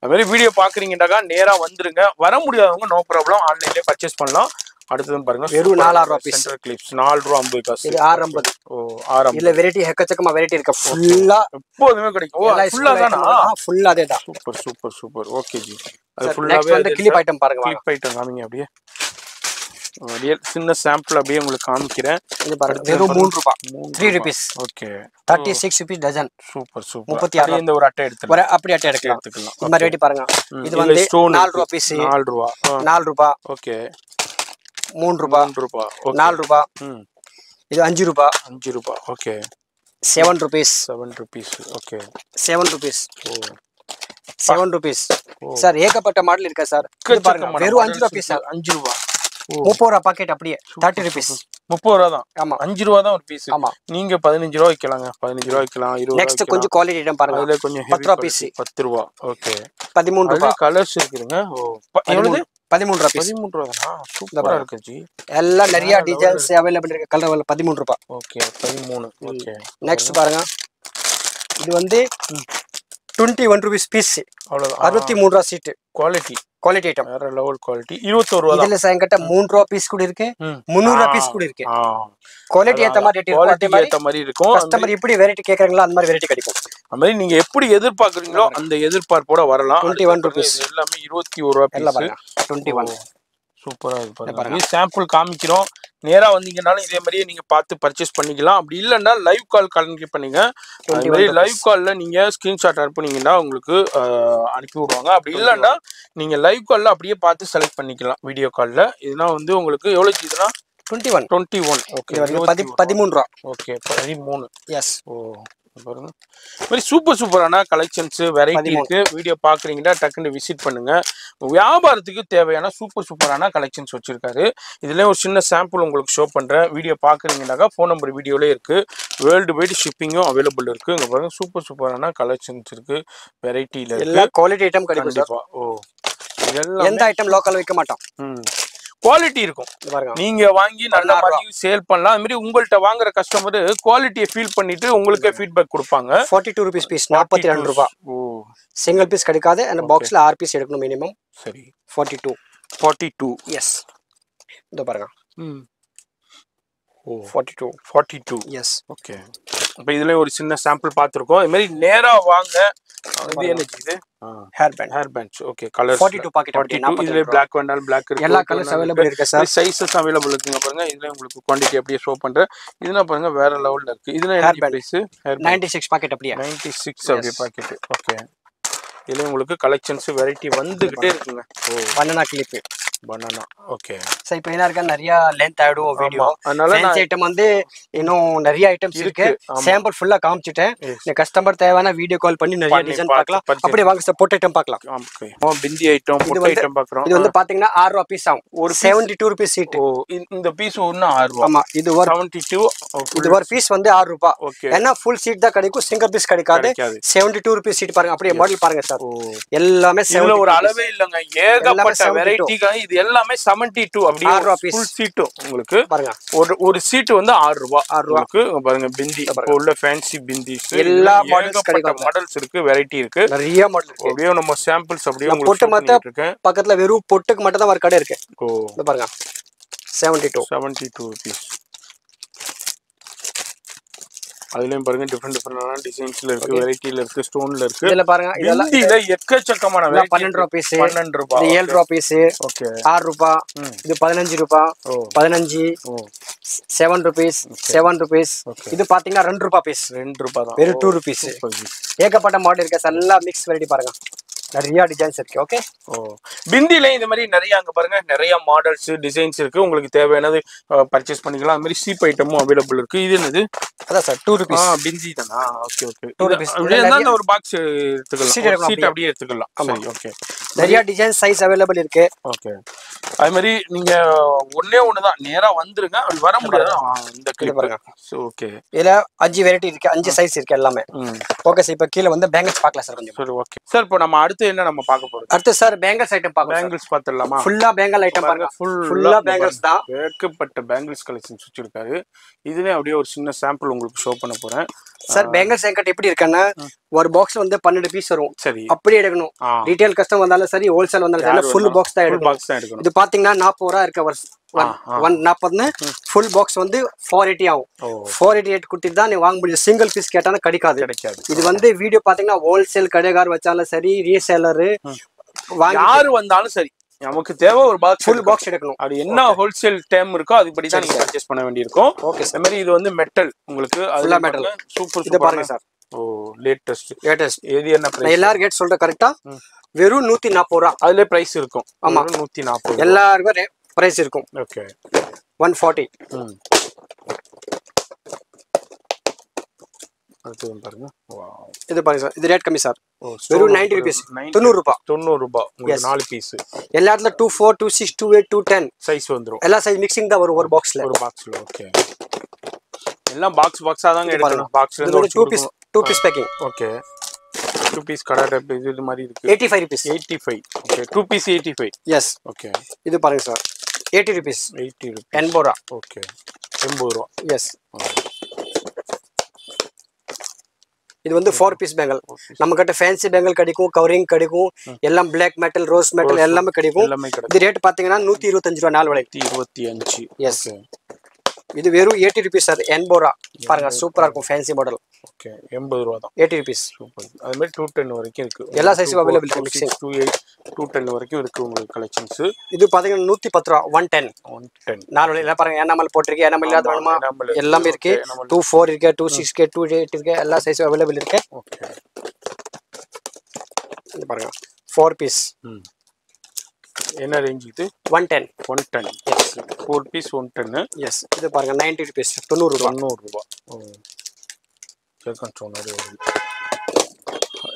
அது மாதிரி வீடியோ பாக்குறீங்கன்னாக்கா நேரா வந்துருங்க. வர முடியாதவங்க நோ ப்ராப்ளம் ஆன்லைன்லயே பர்ச்சேஸ் பண்ணலாம். அடுத்தது பாருங்க. வெறும் நாலாயிரம் piece. சென்டர் கிளிப்ஸ் நாலு ரூபா ஐம்பது காசு. இது ஆறு ஐம்பது ஓ ஆறாம் இதுல வெரைட்டி எக்கச்சக்கமா வெரைட்டி இருக்கு ஃபுல்லா எப்போதுமே கிடைக்கும். ஓ ஃபுல்லா தானா? ஃபுல்லா அதே தான். Super super super okay ji அது ஃபுல்லாவே வந்து கிளிப் ஐட்டம் பாருங்க. வாங்க. கிளிப் ஐட்டம் காமிங்க அப்படியே. அப்படியே சின்ன சாம்பிள் அப்படியே உங்களுக்கு காமிக்கிறேன். இது பாருங்க வெறும் மூணு ரூபாய் three rupees okay thirty six rupees dozen super super முப்பத்தி அப்படியே இந்த ஒரு அட்டை எடுத்துக்கலாம். ஒரு அப்படி அட்டை எடுக்கலாம். எடுத்துக்கலாம். இந்த மாதிரி பாருங்க. இது வந்து நாலு. ரூபா பீஸ் நாலு ரூபா. நாலு ரூபா. ஓகே மூணு ரூபா. ரூபா. நாலு ரூபா. இது அஞ்சு ரூபா. அஞ்சு ரூபா. Okay seven rupees seven rupees okay seven rupees oh. Seven rupees sir ஏகப்பட்ட மாடல் இருக்கா சார் பாருங்க வெறும் அஞ்சு ரூபா பீஸ் சார் அஞ்சு ரூபா. முப்பது ரூபா பாக்கெட் அப்படியே தேர்ட்டி ருபீஸ் முப்பது ரூபா தான். ஆமா. அஞ்சு ரூபா தான் ஒரு பீஸ் ஆமா. நீங்க பதினஞ்சு ரூபா வைக்கலாங்க. பதினஞ்சு ரூபா வைக்கலாம் இருபது நெக்ஸ்ட் கொஞ்சம் குவாலிட்டி ஐட்டம் பாருங்க. அதுல கொஞ்சம் பத்து ரூபா piece. பத்து ரூபா. ஓகே பதிமூணு ரூபா. கலர்ஸ் இருக்குதுங்க. எவ்வளவு பதிமூணு ரூபா பீஸ் பதிமூணு ரூபா சூப்பரா இருக்கு ஜி. எல்லாம் நிறைய டிசைன்ஸ் அவைலபிள் இருக்கு? கலர் பதிமூணு ரூபா. ஓகே பதிமூணு. ஓகே நெக்ஸ்ட் பாருங்க. இது வந்து டுவெண்ட்டி ஒன் ருபீஸ் பீஸ் அவ்வளவுதான். அறுபத்தி மூணு ரூபா சீட்டு குவாலிட்டி குவாலிட்டி ஐட்டம் வேற லெவல் குவாலிட்டி இருபத்தோரு ரூபா இதுல சாயங்கிட்ட மூணு ரூபா பீஸ் கூட இருக்கு. முந்நூறு ரூபா பீஸ் கூட இருக்கு. குவாலிட்டி ஏத்த மாதிரி ரேட் குவாலிட்டி ஏத்த மாதிரி இருக்கும். கஸ்டமர் எப்படி வெரைட்டி கேக்குறாங்களோ அந்த மாதிரி வெரைட்டி கிடைக்கும். அது மாதிரி நீங்க எப்படி எதிர்பார்க்கறீங்களோ அந்த எதிர்பார்ப்போட வரலாம். 21 அதுக்கு rupees. இது எல்லாமே இருபத்தி ஒரு ரூபா பீஸ் டுவெண்ட்டி ஒன் சூப்பரா இருக்கு பாருங்க. சாம்பிள் காமிக்கிறோம். நேரா வந்தீங்கனாலும் இதே மாதிரியே நீங்க பார்த்து பர்ச்சேஸ் பண்ணிக்கலாம். அப்படி இல்லைன்னா லைவ் கால் கலெக்ட் பண்ணீங்க. அது மாதிரி லைவ் கால்ல நீங்க ஸ்கிரீன்ஷாட் அனுப்புனீங்கன்னா உங்களுக்கு அனுப்பி விடுவாங்க. அப்படி இல்லைன்னா நீங்க லைவ் கால்ல அப்படியே பார்த்து செலக்ட் பண்ணிக்கலாம் வீடியோ கால்ல இதுனா வந்து உங்களுக்கு எவ்வளவு இதுனா? Twenty one twenty one okay பதி பதிமூணு ரூபா ஓகே பதிமூணு. Yes oh. பாருங்க. மாதிரி சூப்பர் சூப்பரான கலெக்ஷன்ஸ் வெரைட்டி. இருக்கு. வீடியோ பாக்குறீங்கன்னா டக்குன்னு விசிட் பண்ணுங்க. வியாபாரத்துக்கு தேவையான சூப்பர் சூப்பரான கலெக்ஷன்ஸ் வச்சிருக்காரு. இதுல ஒரு சின்ன சாம்பிள் உங்களுக்கு ஷோ பண்றேன். வீடியோ பாக்குறீங்கன்னாக்கா ஃபோன் நம்பர் வீடியோலே இருக்கு. வேர்ல்டு வைடு ஷிப்பிங்கும் அவைலபிள் இருக்கு. இங்க பாருங்க சூப்பர் சூப்பரான கலெக்ஷன்ஸ் இருக்கு. வெரைட்டில இருக்கு. எல்லா குவாலிட்டி ஐட்டம் கிடைக்கும் ஓ. இதெல்லாம் எந்த ஐட்டம் லோக்கல் வைக்க மாட்டோம். குவாலிட்டி இருக்கும். நீங்க வாங்கி நல்ல சேல் பண்ணலாம். அது மாதிரி உங்கள்ட்ட வாங்குற கஸ்டமர் குவாலிட்டியை ஃபீல் பண்ணிட்டு உங்களுக்கே ஃபீட்பேக் கொடுப்பாங்க. ஃபார்ட்டி டூ ருபீஸ் பீஸ் நாற்பத்தி ரெண்டு ரூபா. ஓ. சிங்கிள் பீஸ் கிடைக்காது. அந்த பாக்ஸ்ல ஆறு பீஸ் எடுக்கணும் மினிமம் சரி. Forty two forty two yes இதோ பாருங்க. ம். Forty two forty two yes okay இப்போ இதுல ஒரு சின்ன சாம்பிள் பார்த்துருக்கோம். இது மாதிரி நேரா வாங்க. இது என்ன இது? Hair band hair bands okay colour 42 packet forty அப்படி, டூ இதுல பிளாக் வேண்டாலும் பிளாக் இருக்கு. எல்லா கலர்ஸ் அவைலபிள் இருக்கு. சார் சைஸஸ் அவைலபிள் இருக்குங்க பாருங்க. இதுல உங்களுக்கு குவாண்டிட்டி அப்படியே ஷோ பண்றேன் இதுனா பாருங்க வேற லெவல்ல இருக்கு. இதுல band. Price hair ninety six packet அப்படியே. நைன்டி சிக்ஸ் அப்படியே பாக்கெட் ஓகே இதுல உங்களுக்கு கலெக்ஷன்ஸ் வெரைட்டி வந்துகிட்டே இருக்குங்க. ஓ banana clip banana okay sir இப்போ என்ன இருக்கா? நிறைய லென்த் ஆயிடும் வீடியோ ஃபேன்சி ஐட்டம் வந்து இன்னும் நிறைய ஐட்டம்ஸ் இருக்கு. சாம்பிள் ஃபுல்லா காமிச்சிட்டேன். இந்த கஸ்டமர் தேவையான வீடியோ கால் பண்ணி நிறைய டிசைன் பார்க்கலாம். அப்படியே வாங்க சார் பொட்டு ஐட்டம் பார்க்கலாம். பிந்தி ஐட்டம் இது பொட்டை ஐட்டம் பாக்குறோம் இது வந்து பாத்தீங்கன்னா ஆறு ரூபா பீஸ் ஆகும். ஒரு செவன்டி டூ ருபீஸ் சீட் ஓ இந்த- பீஸ் ஒன்னு ஆறு ரூபா. ஆமா இது ஒரு செவன்டி டூ இது ஒரு பீஸ் வந்து ஆறு ரூபாய் ஓகே ஏன்னா ஃபுல் சீட் தான் கிடைக்கும் சிங்கிள் பீஸ் கிடைக்காது. செவன்டி டூ ருபீஸ் சீட் பாருங்க. அப்படியே மாடல் பாருங்க சார் எல்லாமே இதுல 72 ஒரு. அளவே இல்லங்க. ஏகப்பட்ட 72. வெரைட்டிங்க இது எல்லாமே செவன்டி டூ அப்படியே ஆறு ரூபா piece. ஃபுல் சீட்டும் உங்களுக்கு. பாருங்க. ஒரு ஒரு சீட் வந்து ஆறு ரூபா. ஆறு ரூபா. உங்களுக்கு இங்க பாருங்க பிந்தி இப்போ உள்ள ஃபேன்சி பிந்திஸ் எல்லா கிடைக்கும். மாடல்ஸ் இருக்கு வெரைட்டி இருக்கு. நிறைய மாடல் அப்படியே நம்ம சாம்பிள்ஸ் அப்படியே போட்டு பண்ணிட்டு இருக்கேன் பக்கத்துல வெறும் பொட்டுக்கு மட்டும் தான் ஒரு கடை இருக்கு. ஓ. பாருங்க. Seventy two seventy two rupees அதுலயும் பாருங்க டிஃப்ரெண்ட் டிஃப்ரெண்டான டிசைன்ஸ்ல இருக்கு வெரைட்டில இருக்கு ஸ்டோன்ல இருக்கு. இதுல பாருங்க இதெல்லாம் பிந்தில எக்கச்சக்கமான பன்னெண்டு ரூபா. பீஸ் பன்னெண்டு ரூபாய் இது ஏழு ரூபா பீஸ் ஓகே ஆறு ரூபா. இது பதினஞ்சு ரூபா. பதினஞ்சு. Seven rupees seven rupees. இது பாத்தீங்கன்னா ரெண்டு ரூபா பீஸ் ரெண்டு ரூபாய் தான். வெறும் டூ ருபீஸ் ஏகப்பட்ட மாடல் இருக்கு. எல்லாம் மிக்ஸ் வெரைட்டி பாருங்க. நிறைய டிசைன்ஸ் இருக்கு ஓகே ஓ. பிந்தில இந்த மாதிரி நிறைய அங்க பாருங்க நிறைய மாடல்ஸ் டிசைன்ஸ் இருக்கு. உங்களுக்கு தேவையானது பர்ச்சேஸ் பண்ணிக்கலாம். அது மாதிரி சீப் ஐட்டமும் அவைலபிள் இருக்கு. இது என்னது? அதான் சார் டூ ருபீஸ் பிந்தி தானா? ஓகே ஓகே ஒரு பாக்ஸ் எடுத்துக்கலாம். சீட் அப்படியே? எடுத்துக்கலாம். சரி ஓகே நிறைய டிசைன் சைஸ் அவைலபிள் இருக்கு. ஓகே அது மாதிரி நீங்க ஒண்ணே ஒண்ணுதான். நேரா வந்துருங்க. வர முடியாது. இந்த பாருங்க. ஓகே இதுல அஞ்சு வெரைட்டி இருக்கு. அஞ்சு சைஸ் இருக்கு எல்லாமே. ஓகே சார் இப்போ கீழே வந்து பேங்கிள்ஸ் பார்க்கலாம் சார் கொஞ்சம். சரி ஓகே சார் இப்போ நம்ம அடுத்து என்ன நம்ம பார்க்க போறோம் அடுத்து சார் பேங்கிள்ஸ் ஐட்டம் பார்க்கலாம் பேங்கிள்ஸ் பார்த்துடலாமா? ஃபுல்லா பேங்கல் ஐட்டம் பாருங்க ஃபுல்லா பேங்கிள்ஸ் தான். ஏகப்பட்ட பேங்கிள்ஸ் கலெக்ஷன்ஸ் வச்சிருக்காரு இதுல அப்படியே ஒரு சின்ன சாம்பிள் உங்களுக்கு ஷோ பண்ண போறேன். சார் பேங்கிள்ஸ் என்கிட்ட எப்படி இருக்குன்னா ஒரு பாக்ஸ் வந்து பன்னெண்டு பீஸ் வரும். சரி. அப்படியே எடுக்கணும். ரீட்டைல் கஸ்டம் வந்தாலும் சரி ஹோல்சேல் வந்தாலும் சரி ஃபுல் பாக்ஸ் தான் எடுக்கணும். இது பாத்தீங்கன்னா நாற்பது ரூபா இருக்க. ஒன் நாற்பதுன்னு ஃபுல் பாக்ஸ் வந்து ஃபோர் எயிட்டி ஆகும். ஃபோர் எயிட்டி எயிட் கொடுத்துட்டு தான் நீ வாங்க முடியும். சிங்கிள் பீஸ் கேட்டாலும் கிடைக்காது. கிடைக்காது. இது வந்து வீடியோ பாத்தீங்கன்னா ஹோல்சேல் கடைகார் வச்சாலும் சரி ரீசேலரு யாரு வந்தாலும் சரி நமக்கு தேவை ஒரு பாக்ஸ் ஃபுல் பாக்ஸ் எடுக்கணும். அது என்ன ஹோல்சேல் டைம் இருக்கோ அதுபடி தான் நீங்க பர்ச்சேஸ் பண்ண வேண்டியிருக்கும். ஓகே இந்த மாதிரி இது வந்து மெட்டல் உங்களுக்கு Full-ஆ metal. சூப்பர் இதை பாருங்க சார் ஓ. லேட்டஸ்ட் லேட்டஸ்ட் எது என்ன நான் பிரைஸ் எல்லாரும் கேட் சொல்றேன் கரெக்டா வெறும் நூத்தி நாற்பது ரூபா. அதுல பிரைஸ் இருக்கும். ஆமா. நூத்தி நாற்பது எல்லாருக்கும் பிரைஸ் இருக்கும். ஓகே ஒன் ஃபார்ட்டி ம். பாருங்க. இது பாருங்க சார் இது ரேட் கம்மி சார் வெறும் stone 90 rupees. 90 தொண்ணூறு ரூபாய். தொண்ணூறு ரூபாய் நாலு பீஸ் எல்லா இடத்துல two four two six two eight two ten size வந்துரும். எல்லா சைஸ் மிக்சிங் தான் வரும் ஒரு பாக்ஸ்ல ஒரு பாக்ஸ்ல ஓகே எல்லாம் பாக்ஸ் பாக்ஸா தாங்க எடுக்கணும். பாக்ஸ்ல இது இருந்து வந்து two piece two piece packing okay two piece கடை டைப் இது இது மாதிரி இருக்கு. Eighty five rupees eighty five okay two piece eighty five yes okay இது பாருங்க sir eighty rupees eighty rupees எண்பது ரூபா ஓகே எண்பது ரூபா எஸ் இது வந்து ஃபோர் பீஸ் பேங்கல் நம்ம கிட்ட ஃபேன்சி பேங்கல் கிடைக்கும் கவரிங் கிடைக்கும் எல்லாம் பிளாக் மெட்டல் ரோஸ் மெட்டல் எல்லாமே கிடைக்கும். இது ரேட் பாத்தீங்கன்னா நூத்தி இருபத்தஞ்சு ரூபா நாலு விலை இருபத்தி அஞ்சு. Yes. இது வெறும் எயிட்டி ருபீஸ் சார் எண்பது ரூபா பாருங்க சூப்பரா இருக்கும் ஃபேன்சி மாடல் ஓகே எண்பது ரூபா தான். எயிட்டி ருபீஸ் சூப்பர் அது மாதிரி டூ டென் வரைக்கும் இருக்கு. எல்லா size-உம் available இருக்கு, mixing. Two eight two ten வரைக்கும் இருக்கு உங்களுக்கு கலெக்ஷன்ஸ் இது பாத்தீங்கன்னா நூத்தி பத்து ரூபா ஒன் டென் ஒன் டென் நாலு எல்லாம் பாருங்க எனாமல் போட்டிருக்கு எனாமல் இல்லாத வேணுமா எல்லாமே இருக்கு. டூ ஃபோர் இருக்கு டூ சிக்ஸ் கே டூ எயிட் இருக்கு எல்லா சைஸும் அவைலபிள் இருக்கு. ஓகே பாருங்க ஃபோர் பீஸ் என்ன ரேஞ்ச் இது? One ten one ten four piece one டென்னு எஸ் இது பாருங்க நைன்டி ருபீஸ் தொண்ணூறு ரூபா. தொண்ணூறு ரூபா.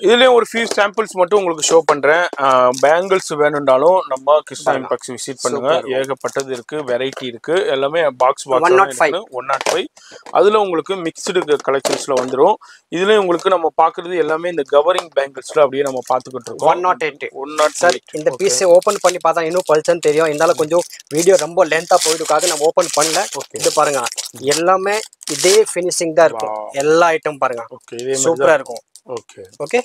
இதுலயும் ஒரு ஃபியூ சாம்பிள்ஸ் மட்டும் உங்களுக்கு ஷோ பண்றேன். பேங்கிள்ஸ் வேணும்னாலும் நம்ம கிருஷ்ணா இம்பாக்ஸ் விசிட் பண்ணுங்க. ஏகப்பட்டது இருக்கு வெரைட்டி இருக்கு. எல்லாமே box box 105. One nought five அதுல உங்களுக்கு மிக்ஸ்டு கலெக்ஷன்ஸ்ல வந்துரும். இதுலயும் உங்களுக்கு நம்ம பாக்குறது எல்லாமே இந்த கவரிங் பேங்கிள்ஸ்ல அப்படியே நம்ம பாத்துக்கிட்டு இருக்கோம். One nought eight one nought sir இந்த பீஸ் ஓபன் பண்ணி பார்த்தா இன்னும் பல்சன் தெரியும். இருந்தாலும் கொஞ்சம் வீடியோ ரொம்ப லென்த்தா போயிடுக்காக நம்ம ஓபன் பண்ணல. இது பாருங்க. எல்லாமே இதே ஃபினிஷிங் தான் இருக்கும். எல்லா ஐட்டம் பாருங்க. ஓகே இதே மாதிரி சூப்பரா இருக்கும். ஓகே ஓகே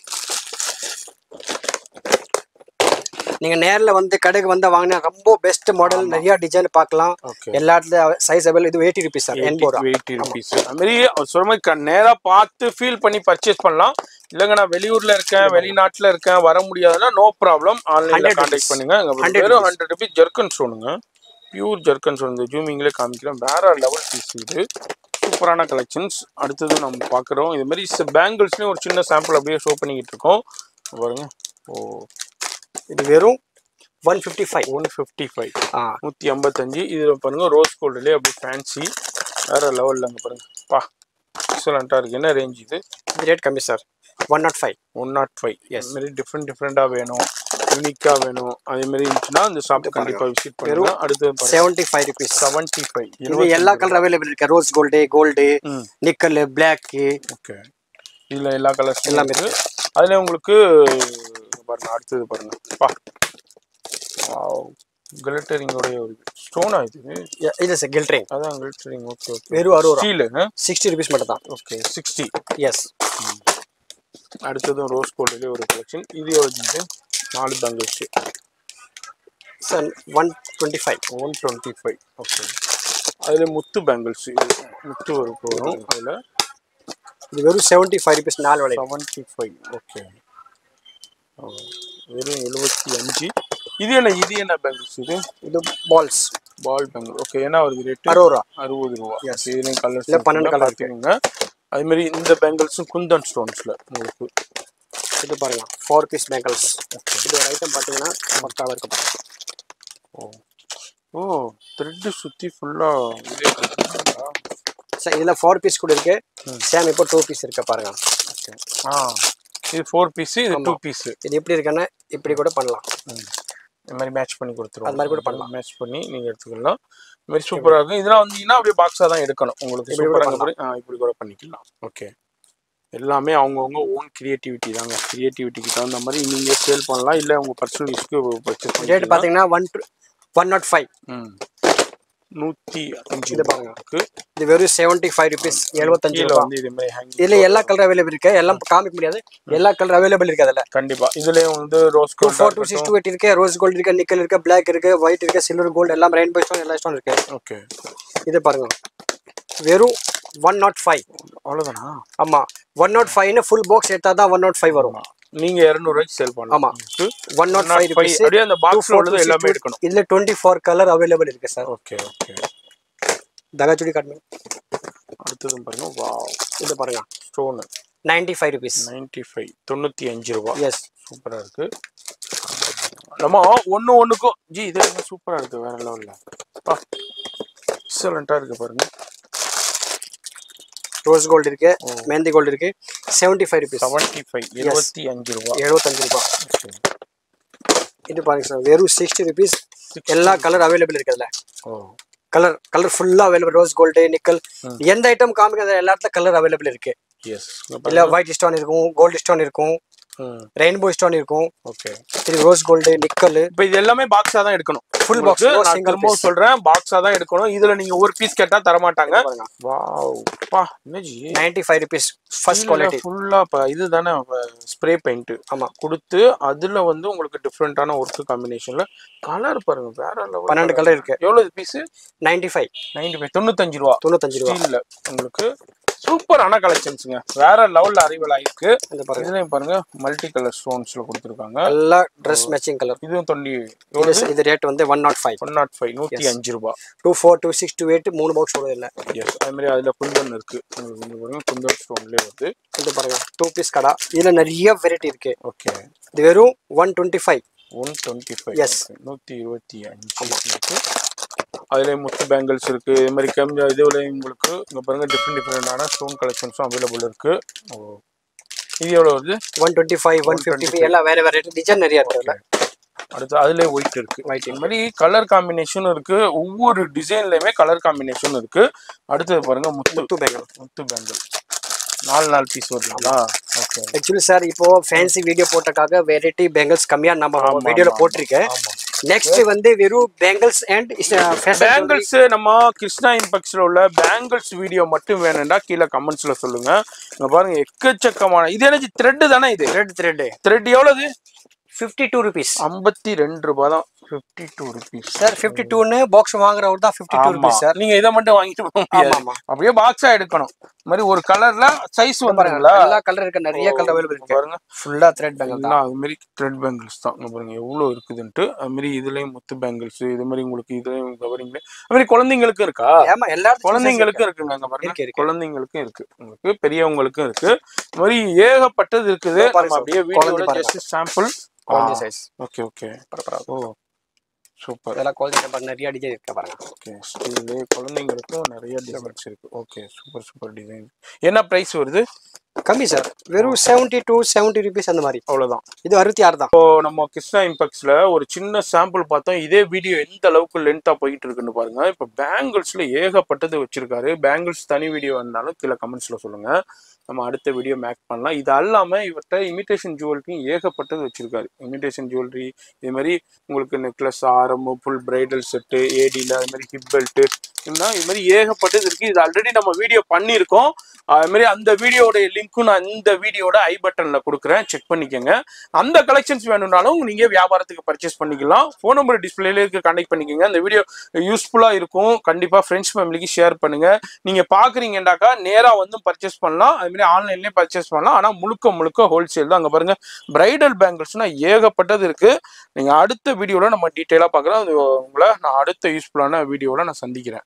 நீங்க நேர்ல வந்து கடைக்கு வந்தா வாங்கினா ரொம்ப பெஸ்ட் மாடல் நிறைய டிசைன் பார்க்கலாம். எல்லா இடத்துல சைஸ் அவைல் இது எயிட்டி ருபீஸ் சார் எண்பது ரூபா எயிட்டி ருபீஸ் அது மாதிரி அவர் சொல்ற மாதிரி க- நேரா பார்த்து ஃபீல் பண்ணி பர்ச்சேஸ் பண்ணலாம். இல்லைங்க நான் வெளியூர்ல இருக்கேன் வெளிநாட்டுல இருக்கேன் வர முடியாதுன்னா நோ ப்ராப்ளம் ஆன்லைன்ல 100 கான்டாக்ட் பண்ணுங்க. அங்க 100 வெறும் ஹண்ட்ரட் ருபீஸ் ஜெர்கன் ஸ்டோனுங்க பியூர் ஜெர்கன் ஸ்டோன் இந்த ஜூமிங்ல காமிக்கிறேன். வேற லெவல் பீஸ் இது. சூப்பரான கலெக்ஷன்ஸ் அடுத்தது நம்ம பார்க்குறோம். இது மாதிரி பேங்கிள்ஸ்லயும் ஒரு சின்ன சாம்பிள் அப்படியே ஷோ பண்ணிக்கிட்டு இருக்கோம். பாருங்க. ஓ. இது வெறும் one fifty five one fifty five ஆ. நூற்றி ஐம்பத்தஞ்சு. இதில் பாருங்க ரோஸ் கோல்டுலேயே அப்படியே ஃபேன்சி வேற லெவலில் அங்கே பாருங்க. பா எக்ஸலண்ட்டாக இருக்கு. என்ன ரேஞ்ச் இது? ரேட் கம்மி sir one nought five one nought five அது மாதிரி டிஃப்ரெண்ட் டிஃப்ரெண்ட்டாக வேணும். யூனிக்காக வேணும் அதே மாதிரி இருந்துச்சுன்னா இந்த ஷாப் கண்டிப்பாக விசிட் பண்ணுங்க. அடுத்து seventy five rupees seventy five இது எல்லா கலர் அவைலபிள் இருக்கு. Rose gold gold nickel black okay இதில் எல்லா கலர்ஸ் எல்லாமே இருக்கு. அதில் உங்களுக்கு பாருங்க. அடுத்தது பாருங்க. பா. கிளிட்டரிங்கோடைய ஒரு ஸ்டோனா இது? இது சார் கில்ட்ரிங் அதான் கிளிட்டரிங் ஓகே ஓகே வெறும் அறுபது ஸ்டீலு சிக்ஸ்டி ருபீஸ் மட்டும் தான் ஓகே சிக்ஸ்டி எஸ் அடுத்ததும் ரோஸ் கோல்டுலேயே ஒரு கலெக்ஷன் இது எவ்வளோ நாலு bangles sir one twenty five one twenty five okay அதில் முத்து பேங்கிள்ஸ் முத்து ஒரு வரும் அதில் இது வெறும் செவன்ட்டி ஃபைவ் ருபீஸ் நாலு விலை செவன்ட்டி ஃபைவ் ஓகே வெறும் எழுபத்தி அஞ்சு. இது என்ன இது என்ன பேங்கிள்ஸ் இது? இது பால்ஸ் பால் பேங்கிள் ஓகே என்ன வருது ரேட்டு அறுபது ரூபா. அறுபது ரூபா. இதுலேயும் கலர்ஸ் இல்ல, பன்னெண்டு colour இருக்கு. பார்த்துக்கோங்க. அதே மாதிரி இந்த பேங்கிள்ஸும் குந்தன் ஸ்டோன்ஸில் உங்களுக்கு இது பாருங்க. ஃபோர் பீஸ் பேங்கிள்ஸ் இது ஒரு ஐட்டம் பார்த்தீங்கன்னா பக்காவாக இருக்கு பாருங்க. ஓ. ஓ த்ரெட்டு சுற்றி ஃபுல்லாக சார் இதில் ஃபோர் பீஸ் கூட இருக்கு. சேம் இப்போ டூ பீஸ் இருக்கு பாருங்க. ஓகே ஆ இது ஃபோர் பீஸு இது டூ பீஸு இது எப்படி இருக்குன்னா இப்படி கூட பண்ணலாம். இந்த மாதிரி மேட்ச் பண்ணி கொடுத்துருவோம். அது மாதிரி கூட பண்ணலாம். மேட்ச் பண்ணி நீங்கள் எடுத்துக்கலாம். இந்த மாதிரி சூப்பராக இருக்கும். இதெல்லாம் வந்தீங்கன்னா அப்படியே பாக்ஸாக தான் எடுக்கணும். உங்களுக்கு சூப்பராக ஆ இப்படி கூட பண்ணிக்கலாம். ஓகே எல்லாமே அவங்கவுங்க ஓன் கிரியேட்டிவிட்டி தாங்க. கிரியேட்டிவிட்டிக்கு தகுந்த மாதிரி நீங்கள் சேல் பண்ணலாம். இல்லை உங்கள் பர்சனல் யூஸ்க்கு பர்ச்சேஸ் ரேட் பார்த்தீங்கன்னா ஒன் ஒன் நாட் ஃபைவ் ம். நூற்றி அஞ்சு இது பாருங்க. இது வெறும் செவன்ட்டி ஃபைவ் ருபீஸ் எழுபத்தஞ்சு ரூபா. வந்து இது மாதிரி ஹேங் இதுல எல்லா கலர் அவைலபிள் இருக்கு. எல்லாம் காமிக்க முடியாது. எல்லா கலர் அவைலபிள் இருக்கு அதில். கண்டிப்பா. இதுலயும் வந்து rose gold four two six two eight இருக்கு. ரோஸ் கோல்டு இருக்கு நிக்கல் இருக்கு பிளாக் இருக்கு ஒயிட் இருக்கு சில்வர் கோல்டு எல்லாம் ரெயின்போ ஸ்டோன் எல்லா ஸ்டோன் இருக்கு. ஓகே இது பாருங்க. வெறும் ஒன் நாட் ஃபைவ் அவ்வளவுதானா? ஆமா ஒன் நாட் ஃபைவ்னு ஃபுல் பாக்ஸ் எடுத்தா தான் ஒன் நாட் ஃபைவ் வரும். நீங்க இருநூறுவாய்க்கு சேல் பண்ணலாம். ஆமா. ஒன் நாட் 105 ஃபைவ் ருபீஸ் அப்படியே அந்த பாக்ஸ்ல உள்ளது எல்லாமே எடுக்கணும். இதுல டுவெண்ட்டி ஃபோர் கலர் அவைலபிள் இருக்கு சார் ஓகே ஓகே தகச்சுடி காட்டுங்க. அடுத்ததும் பாருங்க வாவ் இது பாருங்க. Stone ninety five rupees ninety five தொண்ணூத்தி அஞ்சு ரூபா. எஸ் சூப்பரா இருக்கு. நம்ம ஒண்ணு ஒண்ணுக்கும் ஜி இது என்ன சூப்பரா இருக்கு வேற லெவல்ல எக்ஸலண்டா இருக்கு பாருங்க. ரோஸ் கோல்டு இருக்கு மெஹந்தி கோல்டு இருக்கு. Seventy five rupees seventy five இருபத்தி அஞ்சு ரூபா. எழுபத்தஞ்சு ரூபாய் இது பாருங்க சார் வெறும் சிக்ஸ்டி ருபீஸ் எல்லா கலர் அவைலபிள் இருக்கு அதுல கலர் கலர் ஃபுல்லா அவைலபிள் ரோஸ் கோல்டு நிக்கல் எந்த ஐட்டம் காமிக்கிறது எல்லா இடத்துல கலர் அவைலபிள் இருக்கு. இல்ல ஒயிட் ஸ்டோன் இருக்கும் கோல்டு ஸ்டோன் இருக்கும். ரெயின்போ ஸ்டோன் இருக்கும். ஓகே. திரு ரோஸ் கோல்டு நிக்கல் இப்போ இது எல்லாமே பாக்ஸா தான் எடுக்கணும். உங்களுக்கு no நான் piece. சொல்றேன் பாக்ஸா தான் எடுக்கணும். இதுல நீங்க ஒரு பீஸ் கேட்டா தர மாட்டாங்க வாவ் பா ninety five rupees first quality ஃபுல்லா இதுதானே ஸ்ப்ரே பெயிண்ட் ஆமா. கொடுத்து அதுல வந்து உங்களுக்கு டிஃப்ரெண்டான ஒர்க் காம்பினேஷன்ல கலர் பாருங்க வேற லெவல் பன்னெண்டு கலர் இருக்கு. எவ்வளவு piece ninety five ninety five தொண்ணூத்தஞ்சு ரூபா. தொண்ணூத்தஞ்சு உங்களுக்கு சூப்பரான கலெக்ஷன்ஸுங்க வேற லெவல்ல அறிவல் பாருங்க. இதுலயும் பாருங்க மல்டி கலர் ஸ்டோன்ஸ்ல கொடுத்துருக்காங்க. எல்லா ட்ரெஸ் மேட்சிங் கலர் இதுவும் தொண்ணி இது ரேட் வந்து one nought five one nought five நூத்தி அஞ்சு ரூபா. Two four two six two eight மூணு பாக்ஸ் வரும் இல்லை. எஸ் அதே மாதிரி அதுல குந்தன் இருக்கு. உங்களுக்கு வந்து பாருங்க குந்தன் ஸ்டோன்லேயே வருது இது பாருங்க டூ பீஸ் கடா. இதுல நிறைய வெரைட்டி இருக்கு. ஓகே இது வெறும் one twenty five one twenty five Yes. நூற்றி இருபத்தி அஞ்சு. இருக்கு அதுலேயே முத்து பேங்கிள்ஸ் இருக்குது இது மாதிரி கம்மியாக இதுல உங்களுக்கு இங்கே பாருங்கள் டிஃப்ரெண்ட் டிஃப்ரெண்டான ஸ்டோன் கலெக்ஷன்ஸும் அவைலபிள் இருக்குது ஓ. இது எவ்வளோ வருது? One twenty five one fifty எல்லாம் வேற வேற டிசைன் நிறைய இருக்குல்ல அடுத்து அதுலேயே ஒயிட் இருக்குது White இந்த மாதிரி கலர் காம்பினேஷன் இருக்குது ஒவ்வொரு டிசைன்லையுமே கலர் காம்பினேஷன் இருக்குது அடுத்தது பாருங்கள் முத்து. டூ பேங்கிள் முத்து பேங்கிள் நாலு நாலு பீஸ் வருதுங்களா? ஓகே ஆக்சுவலி சார் இப்போ ஃபேன்சி வீடியோ போட்டக்காக வெரைட்டி பேங்கிள்ஸ் கம்மியா நம்ம ஆமா, போட்டிருக்கேன். நெக்ஸ்ட் வந்து வெறும் பேங்கிள்ஸ் அண்ட் பேங்கிள்ஸ் நம்ம கிருஷ்ணா இம்பெக்ஸ்ல உள்ள பேங்கிள்ஸ் வீடியோ மட்டும் வேணும்டா கீழே கமெண்ட்ஸ்ல சொல்லுங்க. இங்க பாருங்க எக்கச்சக்கமான இது எனக்கு த்ரெட் தானே இது? த்ரெட் த்ரெட் த்ரெட் எவ்வளவு? ஃபிஃப்டி டூ ருபீஸ் ஐம்பத்தி ரெண்டு ரூபாய் தான் fifty two rupees sir fifty டூன்னு பாக்ஸ் வாங்குறவர் தான் ஃபிஃப்டி டூ ருபீஸ் சார் நீங்க இதை மட்டும் வாங்கிட்டு போக ஆமா முடியாது. ஆமா அப்படியே பாக்ஸா எடுக்கணும். இந்த மாதிரி ஒரு கலர்ல சைஸ் பாருங்க வந்துருங்களா? எல்லா கலர் இருக்கு நிறைய கலர் அவைலபிள் இருக்கு. பாருங்க. ஃபுல்லா த்ரெட் பேங்கிள் தான். அது மாதிரி த்ரெட் பேங்கிள்ஸ் தான். பாருங்க எவ்வளவு இருக்குதுன்ட்டு. அது மாதிரி இதுலயும் முத்து பேங்கிள்ஸ் இது மாதிரி உங்களுக்கு இதுலயும் கவரிங்ல அது மாதிரி குழந்தைங்களுக்கு இருக்கா? ஆமா எல்லாரும் குழந்தைங்களுக்கும் இருக்குங்க அங்க பாருங்க. குழந்தைங்களுக்கும் இருக்கு. உங்களுக்கு பெரியவங்களுக்கும் இருக்கு. இந்த மாதிரி ஏகப்பட்டது இருக்குது. நம்ம. அப்படியே வீடியோல. ஜஸ்ட் சாம்பிள் குழந்தை சைஸ் ஓகே ஓகே ஓ. சூப்பர். இதெல்லாம் குழந்தை பாருங்க நிறைய டிசைன் இருக்கு பாருங்க. ஓகே. ஸ்டீலு குழந்தைங்களுக்கும் நிறைய டிசைன்ஸ் இருக்கு. ஓகே சூப்பர் சூப்பர் டிசைன் என்ன பிரைஸ் வருது? கம்மி சார் வெறும் செவன்டி டூ செவன்டி ருபீஸ் அந்த மாதிரி. அவ்வளவுதான். இது அறுபத்தி ஆறு தான். இப்போ நம்ம கிருஷ்ணா இம்பெக்ஸ்ல ஒரு சின்ன சாம்பிள் பார்த்தோம். இதே வீடியோ எந்த அளவுக்கு லென்த்தா போயிட்டு இருக்குன்னு பாருங்க. இப்போ பேங்கிள்ஸ்ல ஏகப்பட்டது வச்சிருக்காரு. பேங்கிள்ஸ் தனி வீடியோ இருந்தாலும் கீழே கமெண்ட்ஸ்ல சொல்லுங்க. நம்ம அடுத்த வீடியோ மேக் பண்ணலாம். இது அல்லாம இவர்கிட்ட இமிடேஷன் ஜுவல்லரியும் ஏகப்பட்டது வச்சிருக்காரு. இமிடேஷன் ஜுவல்லரி இது மாதிரி உங்களுக்கு நெக்லஸ் ஆரம்பு ஃபுல் பிரைடல் செட்டு ஏடியில் அது மாதிரி ஹிப் பெல்ட்டு பார்த்தீங்கன்னா இது மாதிரி ஏகப்பட்டது இருக்கு. இது ஆல்ரெடி நம்ம வீடியோ பண்ணியிருக்கோம். அதுமாரி மாதிரி அந்த வீடியோடைய லிங்க்கும் நான் இந்த வீடியோட ஐ பட்டனில் கொடுக்குறேன். செக் பண்ணிக்கோங்க. அந்த கலெக்ஷன்ஸ் வேணும்னாலும் நீங்கள் வியாபாரத்துக்கு பர்ச்சேஸ் பண்ணிக்கலாம். ஃபோன் நம்பர் டிஸ்பிளேல இருக்கு கண்டெக்ட் பண்ணிக்கோங்க. இந்த வீடியோ யூஸ்ஃபுல்லாக இருக்கும். கண்டிப்பாக ஃப்ரெண்ட்ஸ் ஃபேமிலிக்கு ஷேர் பண்ணுங்கள் நீங்கள் பாக்குறீங்கன்னாக்கா நேராக வந்து பர்ச்சேஸ் பண்ணலாம். அதுமாரி ஆன்லைன்லேயே பர்ச்சேஸ் பண்ணலாம். ஆனால் முழுக்க முழுக்க ஹோல்சேல் தான். அங்கே பாருங்கள் பிரைடல் பேங்கிள்ஸ்னால் ஏகப்பட்டது இருக்குது நீங்கள் அடுத்த வீடியோவில் நம்ம டீட்டெயிலாக பார்க்குறோம் அது உங்களை நான் அடுத்த யூஸ்ஃபுல்லான வீடியோவில் நான் சந்திக்கிறேன்.